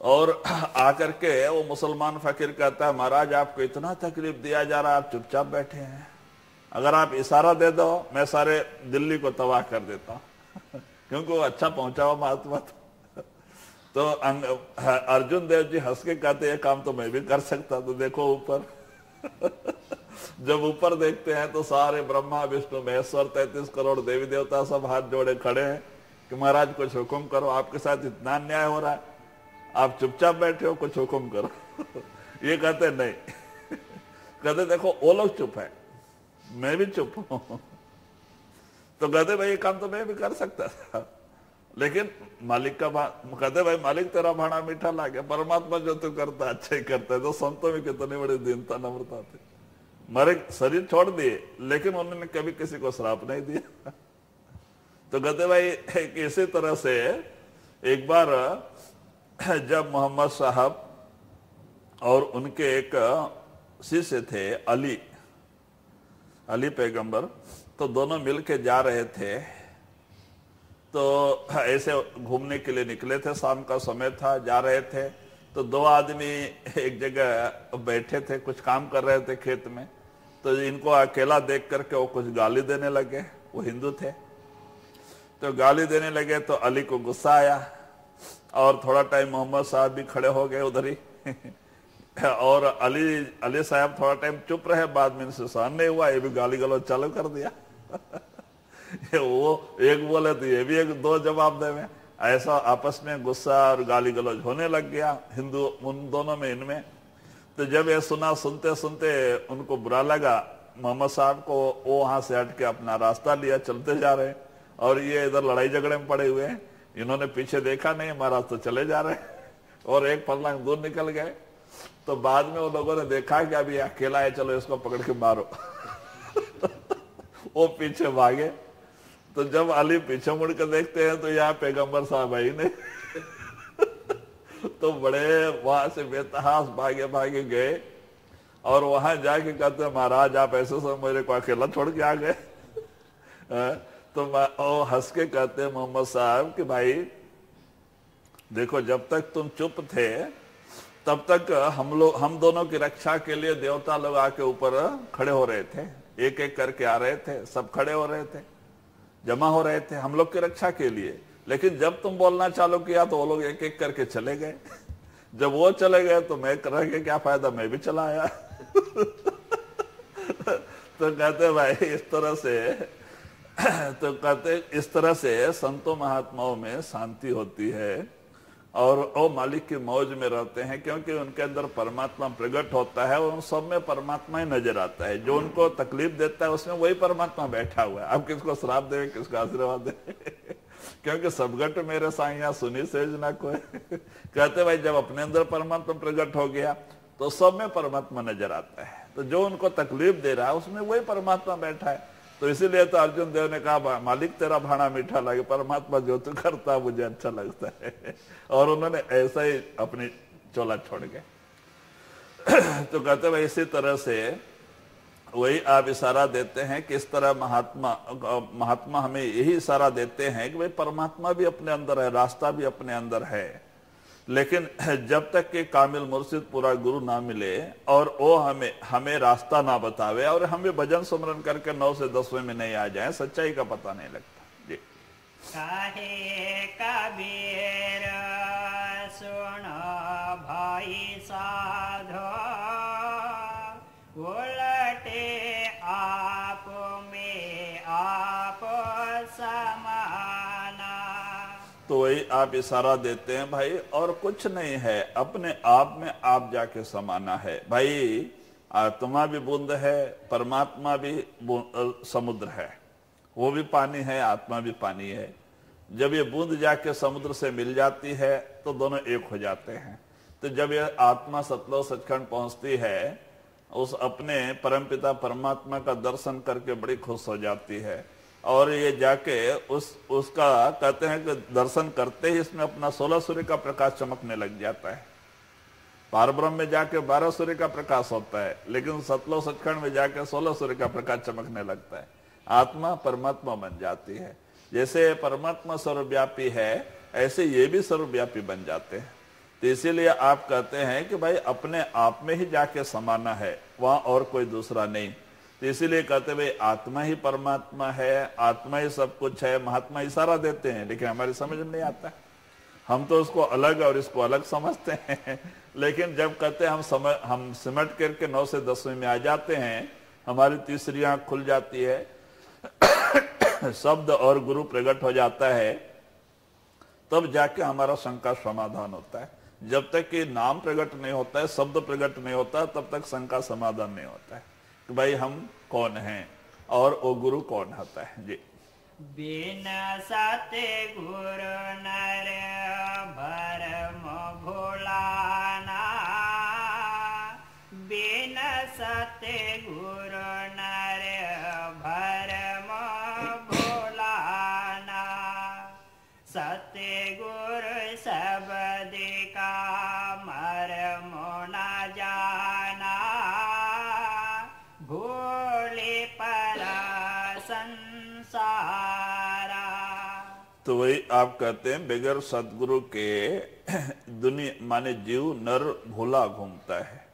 और आकर के वो मुसलमान फकीर कहता है, महाराज, आपको इतना तकलीफ़ दिया जा रहा है, आप चुपचाप बैठे हैं। अगर आप इशारा दे दो, मैं सारे दिल्ली को तबाह कर देता हूँ। क्योंकि वो अच्छा पहुँचा हुआ महात्मा था। तो अर्जुन देव जी हंस के कहते ये काम तो मैं भी कर सकता तो देखो ऊपर. जब ऊपर देखते हैं तो सारे ब्रह्मा, विष्णु, महेश्वर, तैतीस करोड़ देवी देवता सब हाथ जोड़े खड़े हैं कि महाराज, कुछ हुक्म करो, आपके साथ इतना अन्याय हो रहा है। आप चुपचाप बैठे हो, कुछ हुक्म करो। ये कहते नहीं। कहते, देखो, वो लोग चुप है, मैं भी चुप हूँ। तो कहते, भाई, ये काम तो मैं भी कर सकता था। लेकिन मालिक का कहते भाई, मालिक तेरा भाड़ा मीठा ला गया परमात्मा जो तू करता अच्छा ही करता है। तो संतों में कितनी बड़ी दीनता नम्रता थी। मरे शरीर छोड़ दिए, लेकिन उन्होंने कभी किसी को श्राप नहीं दिया। तो कहते भाई एक इसी तरह से एक बार जब मोहम्मद साहब और उनके एक शिष्य थे, अली अली पैगंबर तो दोनों मिलके जा रहे थे। तो ऐसे घूमने के लिए निकले थे, शाम का समय था, जा रहे थे तो दो आदमी एक जगह बैठे थे, कुछ काम कर रहे थे खेत में तो इनको अकेला देख करके वो कुछ गाली देने लगे, वो हिंदू थे। तो गाली देने लगे तो अली को गुस्सा आया, और थोड़ा टाइम मोहम्मद साहब भी खड़े हो गए उधर ही। और अली अली साहब थोड़ा टाइम चुप रहे, बाद में इनसे सहन नहीं हुआ, ये भी गाली गलो चालू कर दिया। वो एक बोले तो ये भी एक दो जवाब दे ऐसा आपस में गुस्सा और गाली गलौज होने लग गया, हिंदू, उन दोनों में, इनमें। तो जब ये सुना सुनते सुनते उनको बुरा लगा, मोहम्मद साहब को वो वहाँ से हट के अपना रास्ता लिया, चलते जा रहे और ये इधर लड़ाई झगड़े में पड़े हुए इन्होंने पीछे देखा नहीं, महाराज तो चले जा रहे और एक फरलांग दूर निकल गए। तो बाद में वो लोगों ने देखा कि अभी अकेला है, चलो इसको पकड़ के मारो। वो पीछे भागे। तो जब अली पीछे मुड़ कर देखते हैं तो यहाँ पैगंबर साहब आई ने तो बड़े वहाँ से बेतहास भागे भागे गए, और वहाँ जाके कहते, महाराज, आप ऐसे सब मेरे को अकेला छोड़ के आ गए। तो ओ, हंस के कहते मोहम्मद साहब कि भाई, देखो, जब तक तुम चुप थे, तब तक हम लोग हम दोनों की रक्षा के लिए देवता लोग आके ऊपर खड़े हो रहे थे। एक एक करके आ रहे थे, सब खड़े हो रहे थे। जमा हो रहे थे हम लोग की रक्षा के लिए। लेकिन जब तुम बोलना चालू किया तो वो लोग एक एक करके चले गए। जब वो चले गए तो मैं कर के क्या फ़ायदा, मैं भी चला आया। तो कहते भाई, इस तरह से तो कहते इस तरह से संतों महात्माओं में शांति होती है। और वो मालिक की मौज में रहते हैं, क्योंकि उनके अंदर परमात्मा प्रकट होता है और उन सब में परमात्मा ही नज़र आता है। जो उनको तकलीफ़ देता है, उसमें वही परमात्मा बैठा हुआ है। अब किसको श्राप दे, किसको आशीर्वाद दे? क्योंकि सबगट मेरे साइया, सुनी सेज ना कोई। कहते भाई, जब अपने अंदर परमात्मा प्रकट हो गया तो सब में परमात्मा नज़र आता है। तो जो उनको तकलीफ़ दे रहा है, उसमें वही परमात्मा बैठा है। तो इसीलिए तो अर्जुन देव ने कहा मालिक, तेरा भाड़ा मीठा लगे, परमात्मा जो तू करता मुझे अच्छा लगता है। और उन्होंने ऐसा ही अपनी चोला छोड़ गए तो कहते भाई, इसी तरह से वही आप इशारा देते हैं किस तरह महात्मा महात्मा हमें यही इशारा देते हैं कि भाई, परमात्मा भी अपने अंदर है, रास्ता भी अपने अंदर है। लेकिन जब तक कि कामिल मुर्शिद पूरा गुरु ना मिले और वो हमें हमें रास्ता ना बतावे और हमें भजन सुमरन करके नौ से दसवें में नहीं आ जाए, सच्चाई का पता नहीं लगता। जी। कबीर, सुन भाई साधो आप इशारा देते हैं, भाई, और कुछ नहीं है। अपने आप में आप जाके समाना है। भाई आत्मा भी बूंद है, परमात्मा भी समुद्र है। वो भी पानी है, आत्मा भी पानी है। जब ये बूंद जाके समुद्र से मिल जाती है तो दोनों एक हो जाते हैं। तो जब ये आत्मा सतलो सचखंड पहुँचती है, उस अपने परमपिता परमात्मा का दर्शन करके बड़ी खुश हो जाती है। और ये जाके उस, उसका कहते हैं कि दर्शन करते ही इसमें अपना सोलह सूर्य का प्रकाश चमकने लग जाता है। पार ब्रह्म में जाके बारह सूर्य का प्रकाश होता है, लेकिन सतलो सचखंड में जाके सोलह सूर्य का प्रकाश चमकने लगता है। आत्मा परमात्मा बन जाती है। जैसे परमात्मा सर्वव्यापी है, ऐसे ये भी सर्वव्यापी बन जाते हैं। तो इसीलिए आप कहते हैं कि भाई अपने आप में ही जाके समाना है, वहाँ और कोई दूसरा नहीं। तो इसीलिए कहते भाई, आत्मा ही परमात्मा है, आत्मा ही सब कुछ है, महात्मा इशारा देते हैं, लेकिन हमारी समझ में नहीं आता। हम तो उसको अलग और इसको अलग समझते हैं, लेकिन जब कहते हैं, हम समझ हम सिमट करके नौ से दसवीं में आ जाते हैं, हमारी तीसरी आँख खुल जाती है, शब्द और गुरु प्रकट हो जाता है, तब जाके हमारा शंका समाधान होता है। जब तक कि नाम प्रकट नहीं होता है, शब्द प्रकट नहीं होता, तब तक शंका समाधान नहीं होता है। कि भाई हम कौन हैं? और वो गुरु कौन होता है? जी। बिना साते गुरु नर भरम भोलाना बिन साते गुरु आप कहते हैं, बगैर सदगुरु के दुनिया, माने जीव, नर, भूला घूमता है।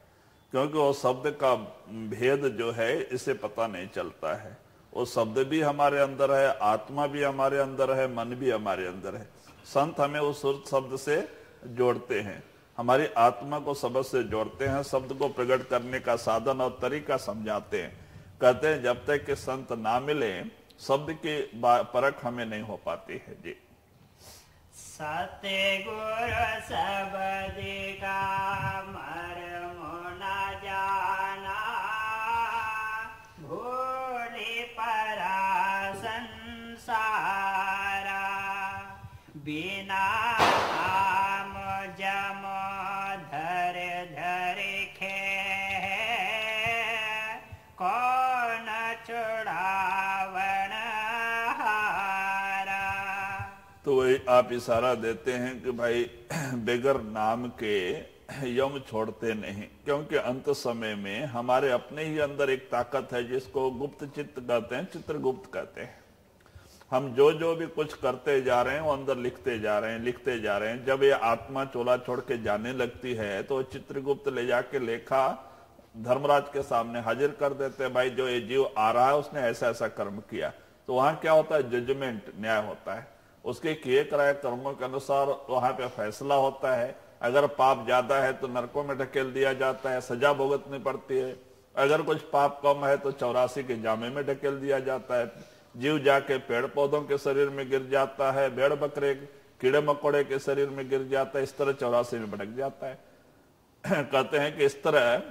क्योंकि वो शब्द का भेद जो है, इसे पता नहीं चलता है। वो शब्द भी हमारे अंदर है, आत्मा भी हमारे अंदर है, मन भी हमारे अंदर है। संत हमें उस शब्द से जोड़ते हैं। हमारी आत्मा को शब्द से जोड़ते हैं, शब्द को प्रकट करने का साधन और तरीका समझाते हैं। कहते हैं, जब तक कि संत ना मिले, शब्द की परख हमें नहीं हो पाती है। जी। सत्य गुरु शब्द का मरम न जाना। भोले परा संसारा आप इशारा देते हैं कि भाई, बेगर नाम के यम छोड़ते नहीं, क्योंकि अंत समय में हमारे अपने ही अंदर एक ताकत है जिसको गुप्त चित्त कहते हैं, चित्रगुप्त कहते हैं। हम जो जो भी कुछ करते जा रहे हैं, वो अंदर लिखते जा रहे हैं, लिखते जा रहे हैं। जब ये आत्मा चोला छोड़ के जाने लगती है तो चित्रगुप्त ले जाके लेखा धर्मराज के सामने हाजिर कर देते हैं, भाई, जो ये जीव आ रहा है, उसने ऐसा ऐसा कर्म किया। तो वहाँ क्या होता है? जजमेंट न्याय होता है। उसके किए कराए कर्मों के अनुसार वहाँ पे फैसला होता है। अगर पाप ज़्यादा है तो नरकों में ढकेल दिया जाता है, सजा भुगतनी पड़ती है। अगर कुछ पाप कम है तो चौरासी के जामे में ढकेल दिया जाता है। जीव जाके पेड़ पौधों के शरीर में गिर जाता है, भेड़ बकरे, कीड़े मकोड़े के शरीर में गिर जाता है, इस तरह चौरासी में भटक जाता है। कहते हैं कि इस तरह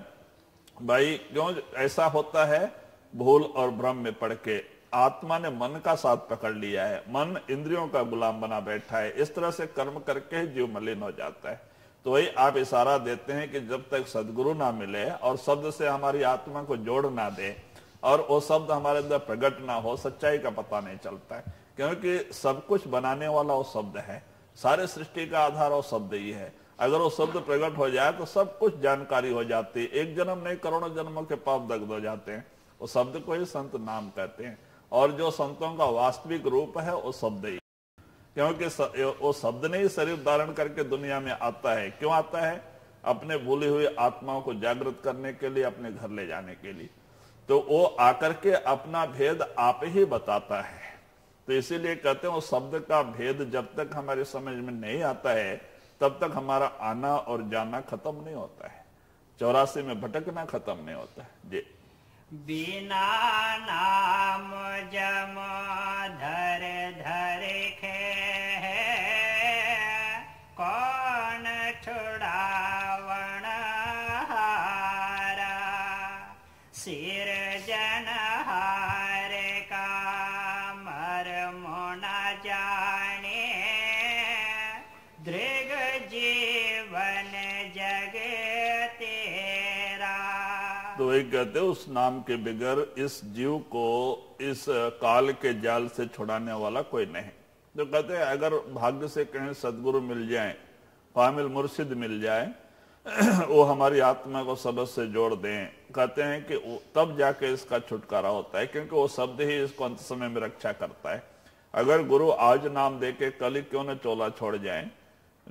भाई, क्यों ऐसा होता है? भूल और भ्रम में पड़ के। आत्मा ने मन का साथ पकड़ लिया है, मन इंद्रियों का गुलाम बना बैठा है, इस तरह से कर्म करके जीव मलिन हो जाता है। तो वही आप इशारा देते हैं कि जब तक सदगुरु ना मिले और शब्द से हमारी आत्मा को जोड़ ना दे और वो शब्द हमारे अंदर प्रकट ना हो, सच्चाई का पता नहीं चलता है। क्योंकि सब कुछ बनाने वाला वो शब्द है, सारे सृष्टि का आधार वो शब्द ही है। अगर वो शब्द प्रकट हो जाए तो सब कुछ जानकारी हो जाती है। एक जन्म नहीं, करोड़ों जन्मों के पाप दग्ध हो जाते हैं। वो शब्द को ही संत नाम कहते हैं। और जो संतों का वास्तविक रूप है, वो शब्द ही। क्योंकि वो शब्द नहीं शरीर धारण करके दुनिया में आता है। क्यों आता है? अपने भूली हुई आत्माओं को जागृत करने के लिए, अपने घर ले जाने के लिए। तो वो आकर के अपना भेद आप ही बताता है। तो इसीलिए कहते हैं, वो शब्द का भेद जब तक हमारे समझ में नहीं आता है, तब तक हमारा आना और जाना खत्म नहीं होता है। चौरासी में भटकना खत्म नहीं होता है। जी। बिना नाम जम धर धर खे कौन तो वही कहते उस नाम के बिगर इस जीव को इस काल के जाल से छुड़ाने वाला कोई नहीं। तो कहते हैं, अगर भाग्य से कहीं, सदगुरु मिल जाए कामिल मुर्शिद मिल जाए, वो हमारी आत्मा को सबक से जोड़ दें। कहते हैं कि तब जाके इसका छुटकारा होता है, क्योंकि वो शब्द ही इसको अंत समय में रक्षा करता है। अगर गुरु आज नाम दे के कल ही क्यों न चोला छोड़ जाए,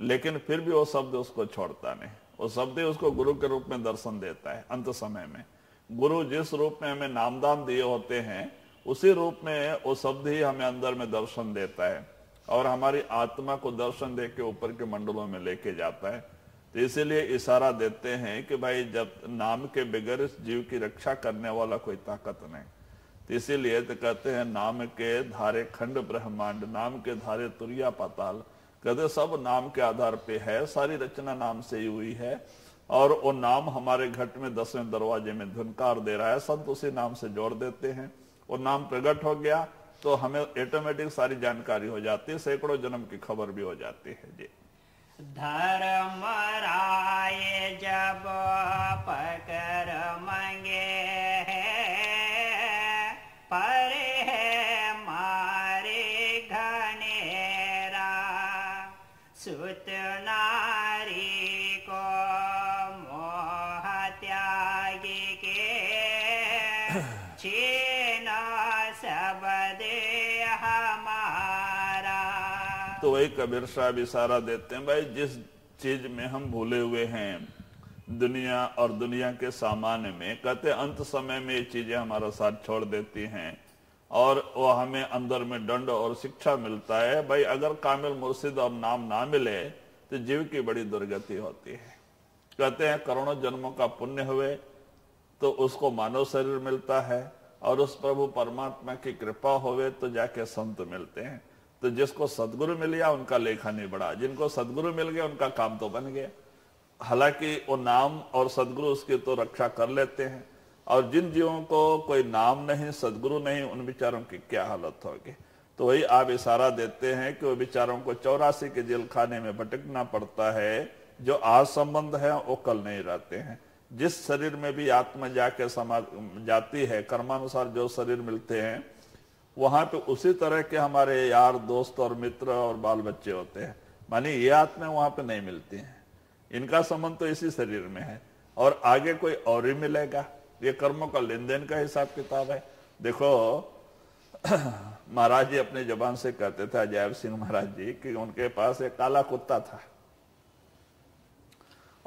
लेकिन फिर भी वो शब्द उसको छोड़ता नहीं। वो शब्द ही उसको गुरु के रूप में दर्शन देता है, अंत समय में। गुरु जिस रूप में हमें नामदान दिए होते हैं, उसी रूप में वो शब्द ही हमें अंदर में दर्शन देता है और हमारी आत्मा को दर्शन दे के ऊपर के मंडलों में लेके जाता है। तो इसीलिए इशारा देते हैं कि भाई, जब नाम के बगैर इस जीव की रक्षा करने वाला कोई ताकत नहीं। तो इसीलिए तो कहते हैं, नाम के धारे खंड ब्रह्मांड, नाम के धारे तुरिया पाताल, कहते सब नाम के आधार पे है, सारी रचना नाम से ही हुई है। और वो नाम हमारे घट में दसवें दरवाजे में धुनकार दे रहा है। संत उसी नाम से जोड़ देते हैं। वो नाम प्रकट हो गया तो हमें ऑटोमेटिक सारी जानकारी हो जाती है। सैकड़ों जन्म की खबर भी हो जाती है। जी। धर्म राय जब पकर मंगे पर कबीर साहब इशारा देते हैं, भाई, जिस चीज़ में हम भूले हुए हैं, दुनिया और दुनिया के सामान में, कहते अंत समय में ये चीज़ें हमारा साथ छोड़ देती हैं और वो हमें अंदर में दंड और शिक्षा मिलता है। भाई, अगर कामिल मुर्शिद और नाम ना मिले तो जीव की बड़ी दुर्गति होती है। कहते हैं, करोड़ों जन्मों का पुण्य हुए तो उसको मानव शरीर मिलता है और उस प्रभु परमात्मा की कृपा होवे तो जाके संत मिलते हैं। तो जिसको सदगुरु मिल गया, उनका लेखा नहीं बढ़ा जिनको सदगुरु मिल गया, उनका काम तो बन गया। हालाँकि वो नाम और सदगुरु उसकी तो रक्षा कर लेते हैं। और जिन जीवों को कोई नाम नहीं, सदगुरु नहीं, उन बेचारों की क्या हालत होगी? तो वही आप इशारा देते हैं कि वो बेचारों को चौरासी के जेल खाने में भटकना पड़ता है। जो आज संबंध है, वो कल नहीं रहते हैं। जिस शरीर में भी आत्मा जाके समा, जाती है, कर्मानुसार जो शरीर मिलते हैं वहाँ पे उसी तरह के हमारे यार, दोस्त और मित्र और बाल बच्चे होते हैं। मानी ये आत्मा वहाँ पे नहीं मिलती हैं। इनका संबंध तो इसी शरीर में है। और आगे कोई और ही मिलेगा। ये कर्मों का लेन देन का हिसाब किताब है। देखो, महाराज जी अपने जबान से कहते थे अजैब सिंह महाराज जी कि उनके पास एक काला कुत्ता था।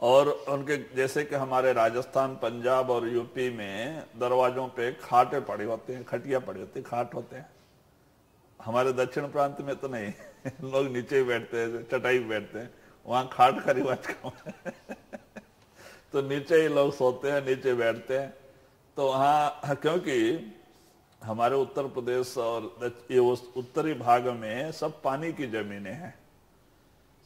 और उनके जैसे कि हमारे राजस्थान, पंजाब और यूपी में दरवाजों पे खाटे पड़े होते हैं, खटिया पड़ी होती खाट होते हैं। हमारे दक्षिण प्रांत में तो नहीं। लोग नीचे ही बैठते हैं, चटाई बैठते हैं, वहाँ खाट का रिवाज कम तो नीचे ही लोग सोते हैं, नीचे बैठते हैं। तो वहाँ, क्योंकि हमारे उत्तर प्रदेश और ये उत्तरी भाग में सब पानी की जमीनें हैं।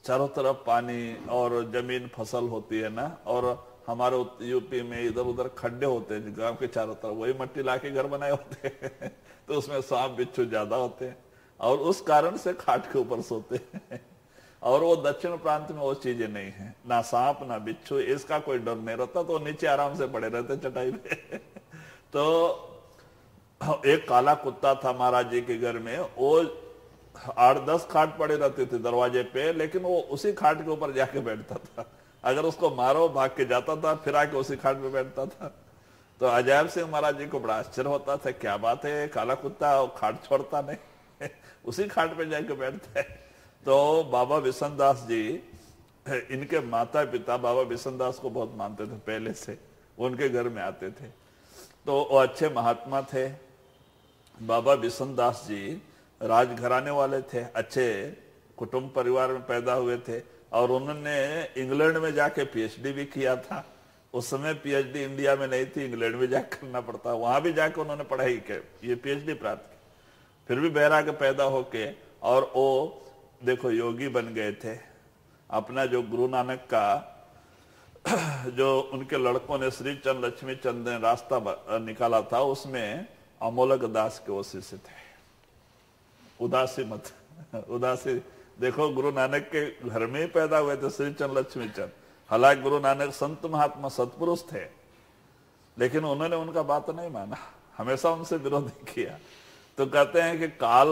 चारों तरफ़ पानी और ज़मीन फ़सल होती है ना, और हमारे यूपी में इधर उधर खड्डे होते हैं, गाँव के चारों तरफ़, वही मट्टी ला के घर बनाए होते हैं तो उसमें सांप बिच्छू ज़्यादा होते हैं, और उस कारण से खाट के ऊपर सोते हैं, और वो दक्षिण प्रांत में वो चीज़ें नहीं है, ना सांप, ना बिच्छू, इसका कोई डर नहीं रहता तो नीचे आराम से पड़े रहते चटाई पे तो एक काला कुत्ता था महाराज जी के घर में, वो आठ दस खाट पड़े रहते थे दरवाजे पे, लेकिन वो उसी खाट के ऊपर जाके बैठता था। अगर उसको मारो, भाग के जाता था, फिर आके उसी खाट पे बैठता था। तो अजायब सिंह महाराज जी को बड़ा आश्चर्य होता था, क्या बात है, काला कुत्ता खाट छोड़ता नहीं। उसी खाट पे जाके बैठता है। तो बाबा विशन दास जी, इनके माता पिता बाबा विशन दास को बहुत मानते थे, पहले से। उनके घर में आते थे। तो वो अच्छे महात्मा थे। बाबा बिशन दास जी राजघराने वाले थे, अच्छे कुटुंब परिवार में पैदा हुए थे, और उन्होंने इंग्लैंड में जाके पीएचडी भी किया था। उस समय पीएचडी इंडिया में नहीं थी, इंग्लैंड में जाकर करना पड़ता। वहाँ भी जाके उन्होंने पढ़ाई की, ये पीएचडी प्राप्त की। फिर भी बैराग पैदा होके, और वो देखो योगी बन गए थे। अपना जो गुरु नानक का, जो उनके लड़कों ने श्री चंद, लक्ष्मी चंद ने रास्ता निकाला था, उसमें अमोलक दास के वो शिष्य थे। उदासी मत। उदासी। देखो, गुरु नानक के घर में ही पैदा हुए थे, श्री चंद लक्ष्मी चंद। हालाँकि गुरु नानक संत महात्मा, सतपुरुष थे। लेकिन उन्होंने उनका बात नहीं माना। हमेशा उनसे विरोध किया। तो कहते हैं कि काल,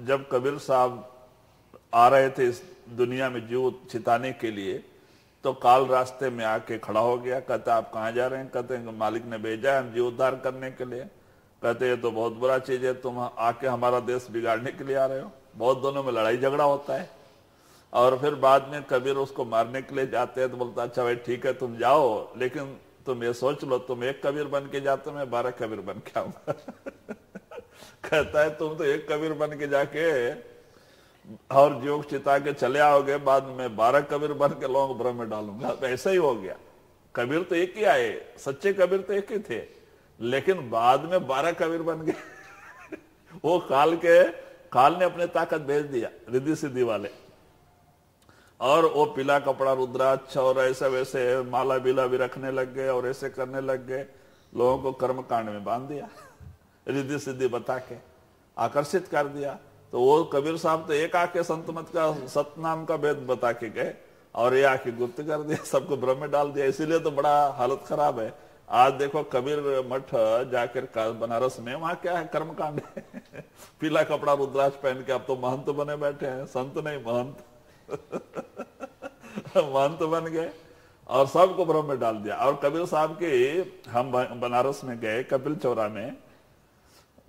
जब कबीर साहब आ रहे थे इस दुनिया में जीव छिताने के लिए तो काल रास्ते में आके खड़ा हो गया। कहते, आप कहाँ जा रहे हैं? कहते हैं मालिक ने भेजा है, हम जीव उद्धार करने के लिए। कहते हैं तो बहुत बुरा चीज़ है, तुम आके हमारा देश बिगाड़ने के लिए आ रहे हो। बहुत दोनों में लड़ाई झगड़ा होता है। और फिर बाद में कबीर उसको मारने के लिए जाते हैं तो बोलता अच्छा भाई, ठीक है, तुम जाओ, लेकिन तुम ये सोच लो, तुम एक कबीर बन के जाते मैं बारह कबीर बन के आऊँगा। कहता है, तुम तो एक कबीर बन के जाके और जोग चिता के चले आओगे, बाद में बारह कबीर बन के लोग ब्रह्म में डालूँगा। तो ऐसा ही हो गया। कबीर तो एक ही आए, सच्चे कबीर तो एक ही थे। लेकिन बाद में बारह कबीर बन गए। वो काल के, काल ने अपने ताकत भेज दिया, रिद्धि सिद्धि वाले। और वो पीला कपड़ा रुद्राक्ष और ऐसे वैसे माला बीला भी रखने लग गए और ऐसे करने लग गए। लोगों को कर्म कांड में बाँध दिया। रिद्धि सिद्धि बता के आकर्षित कर दिया। तो वो कबीर साहब तो एक आके संत मत का, सतनाम का वेद बता के गए और ये आके गुप्त कर दिया, सबको भ्रम में डाल दिया। इसीलिए तो बड़ा हालत खराब है। आज देखो कबीर मठ जाकर बनारस में, वहाँ क्या है कर्म कांड पीला कपड़ा, रुद्राक्ष पहन के अब तो महंत बने बैठे हैं। संत नहीं, महंत। महंत बन गए और सबको ब्रह्म में डाल दिया। और कबीर साहब के हम बनारस में गए, कपिल चौरा में,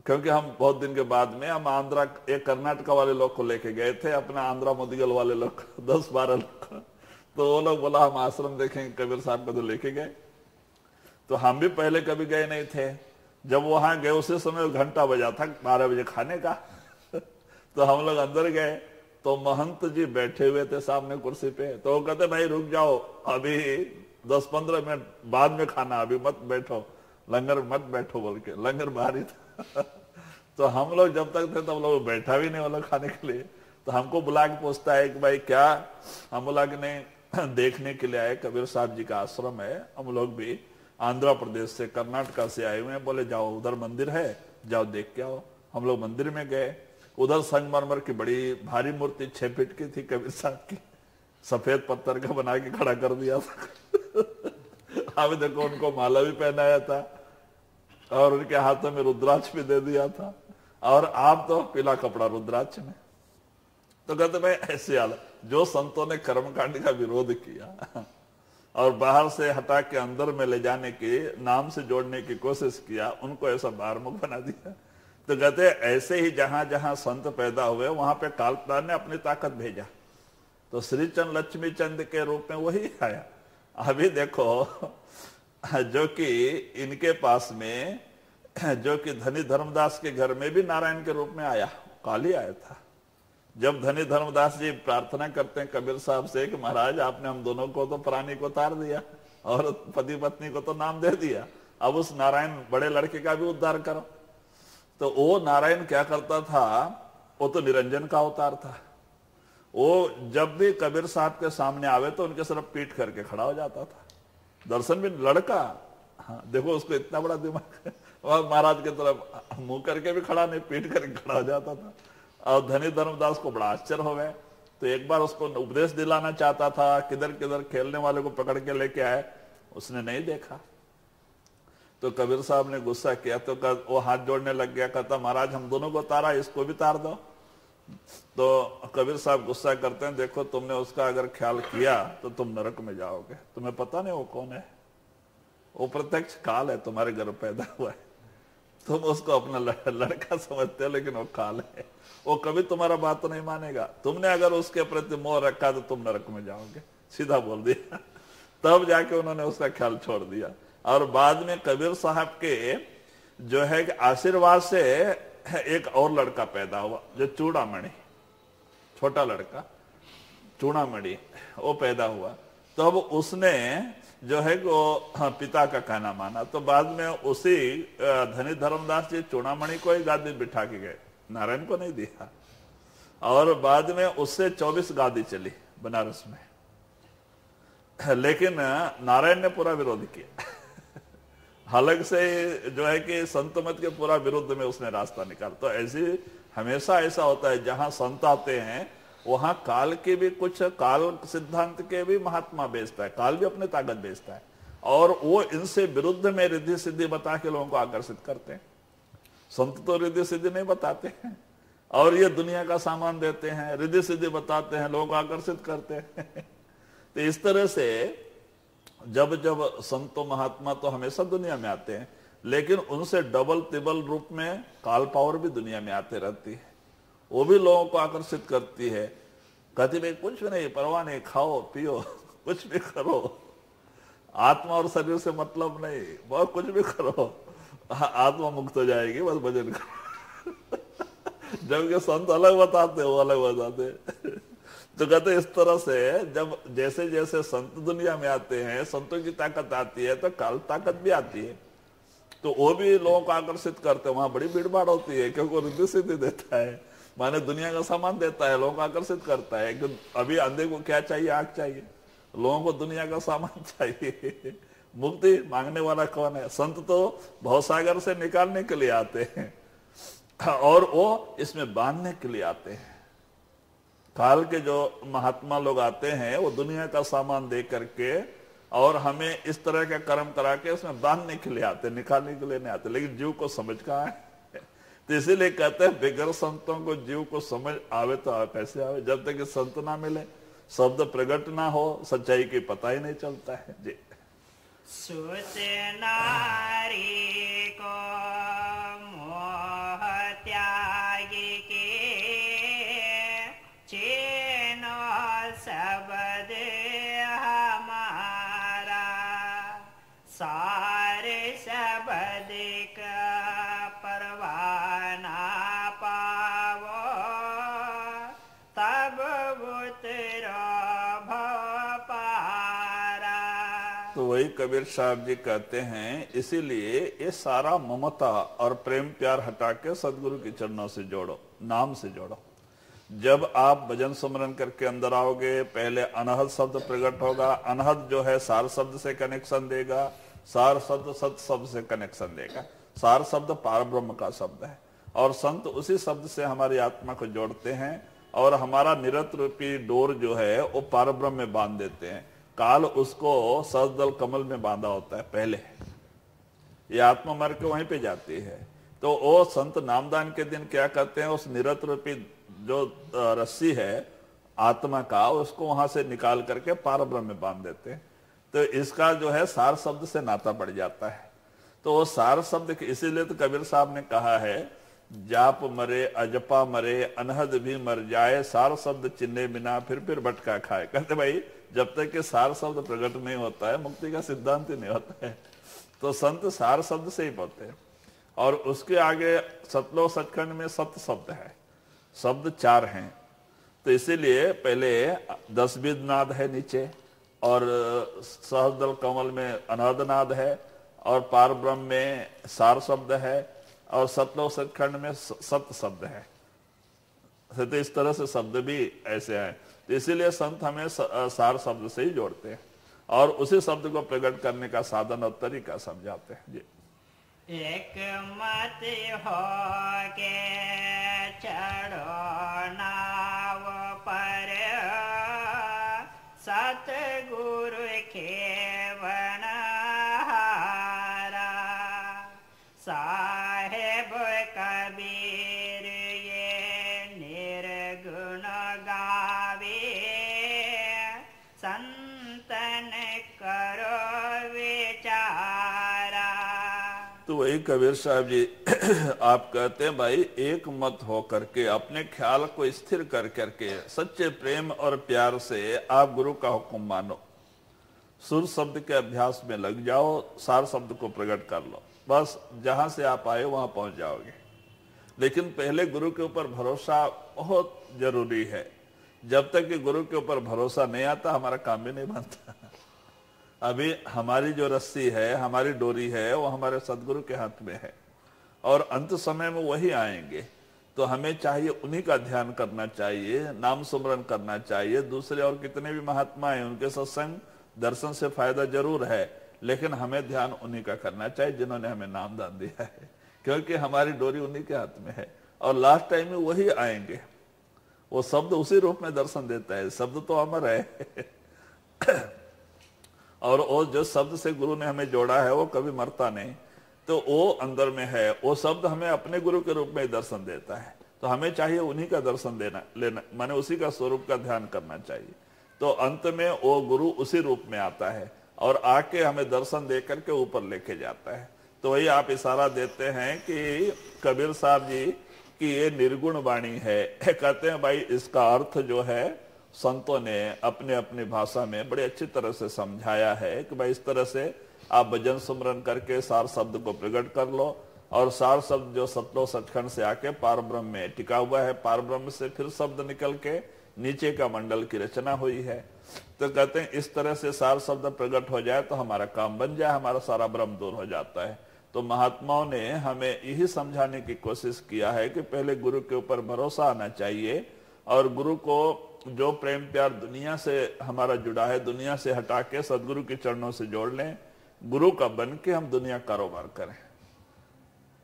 क्योंकि हम बहुत दिन के बाद में, हम आंध्रा, एक कर्नाटका वाले लोग को लेके गए थे, अपना आंध्रा मोदिगल वाले लोग, दस बारह लोग। तो वो लोग बोला, हम आश्रम देखेंगे। कबीर साहब को तो लेके गए। तो हम भी पहले कभी गए नहीं थे। जब वहाँ गए, उसी समय घंटा बजा था, बारह बजे खाने का। तो हम लोग अंदर गए तो महंत जी बैठे हुए थे सामने कुर्सी पे। तो वो कहते, भाई, रुक जाओ, अभी दस पंद्रह मिनट बाद में खाना, अभी मत बैठो, लंगर मत बैठो बोल के, लंगर बाहर ही था। तो हम लोग जब तक थे, तब तो लोग बैठा भी नहीं वो खाने के लिए। तो हमको बुला के पूछता है कि, भाई, क्या? हम बोला कि, नहीं, देखने के लिए आए, कबीर साहब जी का आश्रम है, हम लोग भी आंध्र प्रदेश से कर्नाटका से आए हुए हैं, बोले, जाओ, उधर मंदिर है, जाओ देख के आओ। हम लोग मंदिर में गए। उधर संगमरमर की बड़ी भारी मूर्ति छह फीट की थी, कबीर साहब की। सफ़ेद पत्थर का बना के खड़ा कर दिया था। अभी देखो, उनको माला भी पहनाया था और उनके हाथों में रुद्राक्ष भी दे दिया था। और आप तो पीला कपड़ा रुद्राक्ष में। तो कहते भाई ऐसे हालत जो संतों ने कर्मकांड का विरोध किया और बाहर से हटा के अंदर में ले जाने के नाम से जोड़ने की कोशिश किया, उनको ऐसा बारमुख बना दिया। तो कहते ऐसे ही जहाँ जहाँ संत पैदा हुए, वहाँ पे कालपाल ने अपनी ताकत भेजा। तो श्री चंद लक्ष्मी चंद के रूप में वही आया। अभी देखो, जो कि इनके पास में, जो कि धनी धर्मदास के घर में भी नारायण के रूप में आया, काली आया था। जब धनी धर्मदास जी प्रार्थना करते हैं कबीर साहब से कि महाराज, आपने हम दोनों को तो प्राणी को तार दिया और पति पत्नी को तो नाम दे दिया। अब उस नारायण बड़े लड़के का भी उद्धार करो। तो वो नारायण क्या करता था, वो तो निरंजन का अवतार था। वो जब भी कबीर साहब के सामने आवे तो उनके सिर्फ़ पीट करके खड़ा हो जाता था। दर्शन भी लड़का हाँ देखो उसको इतना बड़ा दिमाग महाराज की तरफ़ मुँह करके भी खड़ा नहीं पीट करके खड़ा हो जाता था। और धनी धर्मदास को बड़ा आश्चर्य हो गया। तो एक बार उसको उपदेश दिलाना चाहता था किधर किधर खेलने वाले को पकड़ के लेके आए उसने नहीं देखा। तो कबीर साहब ने गुस्सा किया तो कर, वो हाथ जोड़ने लग गया। कहता महाराज हम दोनों को तारा इसको भी तार दो। तो कबीर साहब गुस्सा करते हैं देखो तुमने उसका अगर ख्याल किया तो तुम नरक में जाओगे। तुम्हें पता नहीं वो कौन है? वो प्रत्यक्ष काल है तुम्हारे घर पैदा हुआ है। तुम उसको अपना लड़का समझते हो, लेकिन वो काल है। वो कभी तुम्हारा बात तो नहीं मानेगा। तुमने अगर उसके प्रति मोह रखा तो तुम नरक में जाओगे। सीधा बोल दिया। तब जाके उन्होंने उसका ख्याल छोड़ दिया। और बाद में कबीर साहब के जो है कि आशीर्वाद से एक और लड़का पैदा हुआ, जो चूड़ामणि, छोटा लड़का, चूड़ामणि, वो पैदा हुआ। तो उसने जो है वो हाँ, पिता का कहना माना। तो बाद में उसी धनी धर्मदास जी चूड़ामणि को ही गादी बिठा के गए। नारायण को नहीं दिया। और बाद में उससे 24 गादी चली बनारस में। लेकिन नारायण ने पूरा विरोध किया। हालाँकि से जो है कि संत मत के पूरा विरुद्ध में उसने रास्ता निकाला। तो ऐसी हमेशा ऐसा होता है जहाँ संत आते हैं वहाँ काल के भी कुछ, काल सिद्धांत के भी महात्मा बेचता है, काल भी अपने ताकत बेचता है। और वो इनसे विरुद्ध में रिद्धि सिद्धि बता के लोगों को आकर्षित करते हैं। संत तो रिद्धि सिद्धि नहीं बताते हैं, और ये दुनिया का सामान देते हैं, रिद्धि सिद्धि बताते हैं, लोग आकर्षित करते हैं। तो इस तरह से जब जब संतो महात्मा तो हमेशा दुनिया में आते हैं, लेकिन उनसे डबल तिबल रूप में काल पावर भी दुनिया में आते रहती है। वो भी लोगों को आकर्षित करती है। कहती भाई कुछ भी नहीं, परवाह नहीं, खाओ, पियो, कुछ भी करो। आत्मा और शरीर से मतलब नहीं, बहुत कुछ भी करो। आत्मा मुक्त हो जाएगी, बस भजन करो। जबकि संत अलग बताते वो अलग बताते तो कहते इस तरह से जब जैसे जैसे संत दुनिया में आते हैं, संतों की ताकत आती है तो काल ताकत भी आती है। तो वो भी लोगों को आकर्षित करते हैं, वहाँ बड़ी भीड़ भाड़ होती है, क्योंकि रिद्धि सिद्धि देता है। माने दुनिया का सामान देता है, लोगों को आकर्षित करता है। अभी अंधे को क्या चाहिए, आग चाहिए। लोगों को दुनिया का सामान चाहिए। मुक्ति मांगने वाला कौन है? संत तो भवसागर से निकालने के लिए आते हैं। और वो इसमें बांधने के लिए आते हैं। काल के जो महात्मा लोग आते हैं, वो दुनिया का सामान दे करके और हमें इस तरह का कर्म करा के उसमें बांधने के लिए आते निकालने के लिए नहीं आते। लेकिन जीव को समझ कहा है? तो इसीलिए कहते हैं, बिगर संतों को जीव को समझ आवे तो आवे कैसे आवे। जब तक संत ना मिले, शब्द प्रकट ना हो, सच्चाई की पता ही नहीं चलता है। जी। सुत नारी कबीर साहब जी कहते हैं, इसीलिए ये सारा ममता और प्रेम प्यार हटा के सदगुरु के चरणों से जोड़ो, नाम से जोड़ो। जब आप भजन सुमरन करके अंदर आओगे, पहले अनहद शब्द प्रकट होगा, अनहद जो है सार शब्द से कनेक्शन देगा, सार शब्द सत शब्द से कनेक्शन देगा। सार शब्द पार ब्रह्म का शब्द है, और संत उसी शब्द से हमारी आत्मा को जोड़ते हैं, और हमारा निरत रूपी डोर जो है, वो पार ब्रह्म में बाँध देते हैं। काल उसको सदल कमल में बांधा होता है, पहले। ये आत्मा मर के वहीं पे जाती है। तो वो संत नामदान के दिन क्या करते हैं, उस निरत रूपी जो रस्सी है, आत्मा का, उसको वहाँ से निकाल करके पार ब्रह्म में बाँध देते हैं। तो इसका जो है, सार शब्द से नाता पड़ जाता है। तो वो सार शब्द इसीलिए तो कबीर साहब ने कहा है, जाप मरे, अजपा मरे, अनहद भी मर जाए, सार शब्द चिन्ह बिना फिर फिर भटका खाए। कहते भाई जब तक के सार शब्द प्रकट नहीं होता है, मुक्ति का सिद्धांत ही नहीं होता है। तो संत सार शब्द से ही पढ़ते हैं। और उसके आगे सतलो सचखंड में सत्य शब्द है। शब्द चार हैं। तो इसीलिए पहले दस विद नाद है नीचे, और सहदल कमल में अनादनाद है, और पार ब्रह्म में सार शब्द है, और सतलो सचखंड में सत शब्द है। तो इस तरह से शब्द भी ऐसे हैं। इसीलिए संत हमें सार शब्द से ही जोड़ते हैं और उसी शब्द को प्रकट करने का साधन और तरीका समझाते हैं। जी। एक मत हो के चढ़ो नाव पर, सतगुरु के कबीर साहब जी, आप कहते हैं, भाई, एक मत हो करके, अपने ख्याल को स्थिर कर करके, सच्चे प्रेम और प्यार से आप गुरु का हुक्म मानो। सुर शब्द के अभ्यास में लग जाओ, सार शब्द को प्रकट कर लो। बस, जहाँ से आप आए, वहाँ पहुँच जाओगे। लेकिन पहले गुरु के ऊपर भरोसा बहुत ज़रूरी है। जब तक कि गुरु के ऊपर भरोसा नहीं आता, हमारा काम भी नहीं बनता। अभी हमारी जो रस्सी है, हमारी डोरी है, वो हमारे सदगुरु के हाथ में है। और अंत समय में वही आएँगे। तो हमें चाहिए उन्हीं का ध्यान करना चाहिए, नाम सुमरण करना चाहिए। दूसरे और कितने भी महात्मा हैं, उनके सत्संग दर्शन से फ़ायदा ज़रूर है, लेकिन हमें ध्यान उन्हीं का करना चाहिए जिन्होंने हमें नाम दान दिया है। क्योंकि हमारी डोरी उन्हीं के हाथ में है। और लास्ट टाइम में वही आएँगे। वो शब्द उसी रूप में दर्शन देता है। शब्द तो अमर है। और वो जो शब्द से गुरु ने हमें जोड़ा है, वो कभी मरता नहीं। तो वो अंदर में है, वो शब्द हमें अपने गुरु के रूप में दर्शन देता है। तो हमें चाहिए उन्हीं का दर्शन देना, लेना, माने उसी का स्वरूप का ध्यान करना चाहिए। तो अंत में वो गुरु उसी रूप में आता है और आके हमें दर्शन दे करके ऊपर लेके जाता है। तो वही आप इशारा देते हैं कि, कबीर साहब जी, की ये निर्गुण वाणी है। कहते हैं, भाई, इसका अर्थ जो है संतों ने अपने अपने भाषा में बड़े अच्छी तरह से समझाया है कि भाई इस तरह से आप भजन सुमरन करके सार शब्द को प्रकट कर लो और सार शब्द जो सतलो सचखंड से आके पार ब्रह्म में टिका हुआ है पार ब्रह्म से फिर शब्द निकल के नीचे का मंडल की रचना हुई है। तो कहते हैं, इस तरह से सार शब्द प्रकट हो जाए तो हमारा काम बन जाए, हमारा सारा ब्रह्म दूर हो जाता है। तो महात्माओं ने हमें यही समझाने की कोशिश किया है कि पहले गुरु के ऊपर भरोसा आना चाहिए और गुरु को जो प्रेम प्यार दुनिया से हमारा जुड़ा है, दुनिया से हटा के सदगुरु के चरणों से जोड़ लें। गुरु का बन के हम दुनिया कारोबार करें।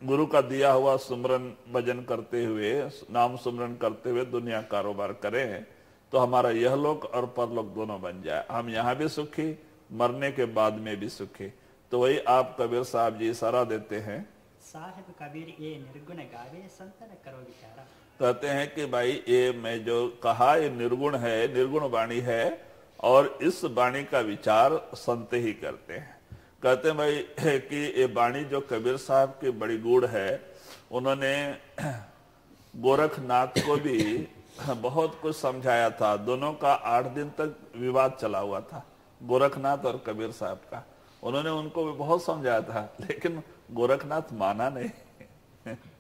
गुरु का दिया हुआ सुमरन भजन करते हुए, नाम सुमरन करते हुए दुनिया कारोबार करें तो हमारा यह लोक और परलोक दोनों बन जाए। हम यहाँ भी सुखी, मरने के बाद में भी सुखी। तो वही आप कबीर साहब जी इशारा देते हैं। साहेब कबीर, ये निर्गुण गावे, संतन करो विचारा। कहते हैं कि भाई, ये मैं जो कहा, ये निर्गुण है, निर्गुण वाणी है, और इस वाणी का विचार संत ही करते हैं। कहते हैं भाई है कि ये वाणी जो कबीर साहब की बड़ी गुड़ है, उन्होंने गोरखनाथ को भी बहुत कुछ समझाया था। दोनों का आठ दिन तक विवाद चला हुआ था, गोरखनाथ और कबीर साहब का। उन्होंने उनको भी बहुत समझाया था, लेकिन गोरखनाथ माना नहीं।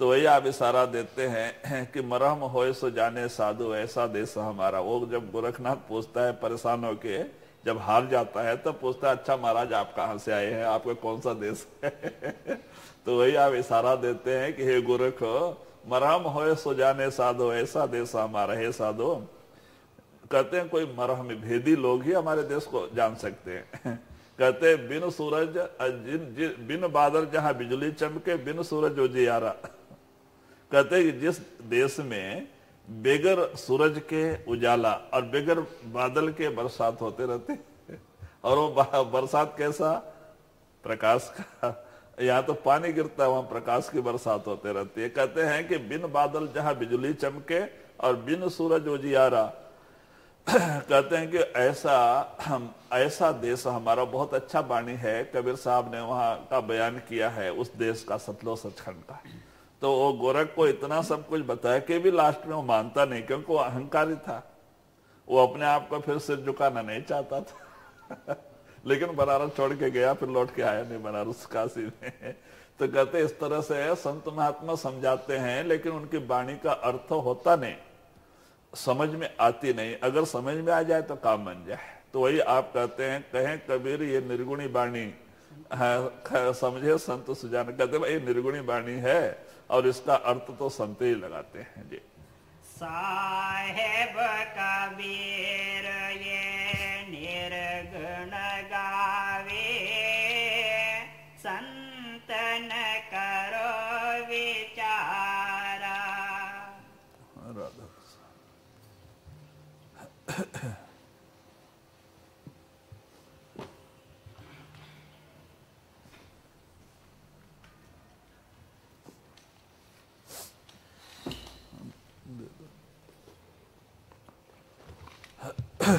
तो वही आप इशारा देते हैं कि मरहम हो सो जाने साधु ऐसा देश हमारा। वो जब गोरखनाथ पूछता है परेशान होके जब हार जाता है तब पूछता है अच्छा महाराज आप कहाँ से आए हैं? आपका कौन सा देश है? तो वही आप इशारा देते हैं कि हे गोरख मरहम हो सो जाने साधो ऐसा देश हमारा। है साधो कहते हैं कोई मरहम भेदी लोग ही हमारे देश को जान सकते हैं। कहते हैं बिन सूरज जिन, जिन बिन बादल जहाँ बिजली चमके बिन सूरज उजियारा। कहते हैं कि जिस देश में बेगर सूरज के उजाला और बेगर बादल के बरसात होते रहते और वो बरसात कैसा? प्रकाश का। यहाँ तो पानी गिरता है, वहाँ प्रकाश की बरसात होते रहती है। कहते हैं कि बिन बादल जहाँ बिजली चमके और बिन सूरज उजियारा, कहते हैं कि ऐसा, हम, ऐसा देश हमारा बहुत अच्छा बाणी है। कबीर साहब ने वहाँ का बयान किया है, उस देश का सतलो सचखंड का। तो वो गोरख को इतना सब कुछ बताया कि भी लास्ट में वो मानता नहीं, क्योंकि वो अहंकारी था। वो अपने आप को फिर सिर झुकाना नहीं चाहता था। लेकिन बनारस छोड़ के गया, फिर लौट के आया नहीं बनारस काशी में। तो कहते इस तरह से संत महात्मा समझाते हैं, लेकिन उनकी वाणी का अर्थ होता नहीं। समझ में आती नहीं। अगर समझ में आ जाए तो काम बन जाए। तो वही आप कहते हैं, कहें, कबीर, ये निर्गुणी वाणी। समझे संत सुजान। कहते भाई निर्गुणी वाणी है। और इसका अर्थ तो संत ही लगाते हैं जी। साहेब कबीर ये निर्गुण गावे। संतन करो विचारा। राधा इनको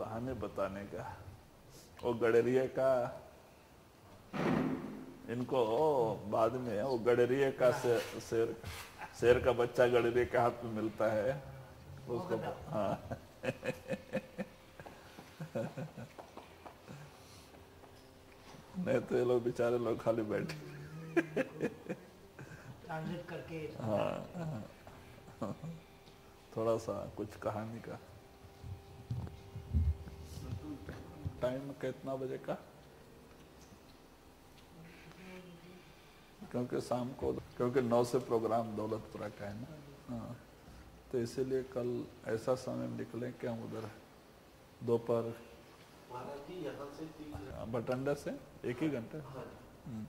कहानी बताने का वो गडरिये का इनको बाद में वो गडरिये का शेर से, शेर का बच्चा गडरिया के हाथ में मिलता है उसको हाँ। नहीं तो ये लोग बेचारे लोग खाली बैठे। ट्रांसलेट करके हाँ। थोड़ा सा कुछ कहानी का। टाइम कितना बजे का? क्योंकि शाम को क्योंकि नौ से प्रोग्राम दौलतपुरा का है ना। हाँ। तो इसीलिए कल ऐसा समय निकले कि हम उधर दोपहर महाराज जी यहाँ से बटंडा से एक ही घंटे। हाँ हम्म,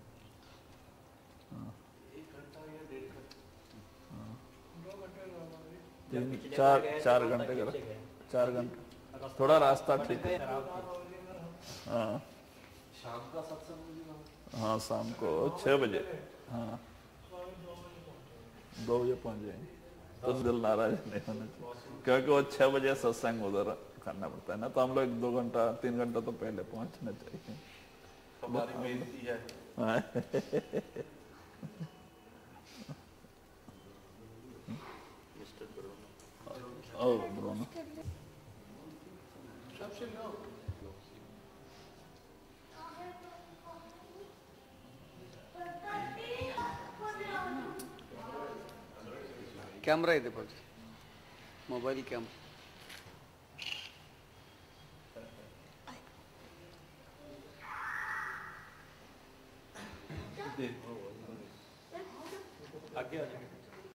एक घंटा या डेढ़ घंटा। तीन चार थे, चार घंटे तक का चार घंटे। थोड़ा रास्ता ठीक है। हाँ शाम का सत्संग हाँ शाम को छः बजे। हाँ। दो बजे पहुँच जाएँगे तो दिल नाराज़ नहीं होना चाहिए क्योंकि वो छः बजे सत्संग उधर करना पड़ता है ना तो हम लोग दो घंटा तीन घंटा तो पहले पहुँचना चाहिए हमारी बेनती है हाँ। ओ ब्रोनो. सबसे लो। ಕ್ಯಾಮ್ರಾ ಇದೆ ಬನ್ರಿ ಮೊಬೈಲ್ ಕ್ಯಾಮ್ರಾ Aqui, ó.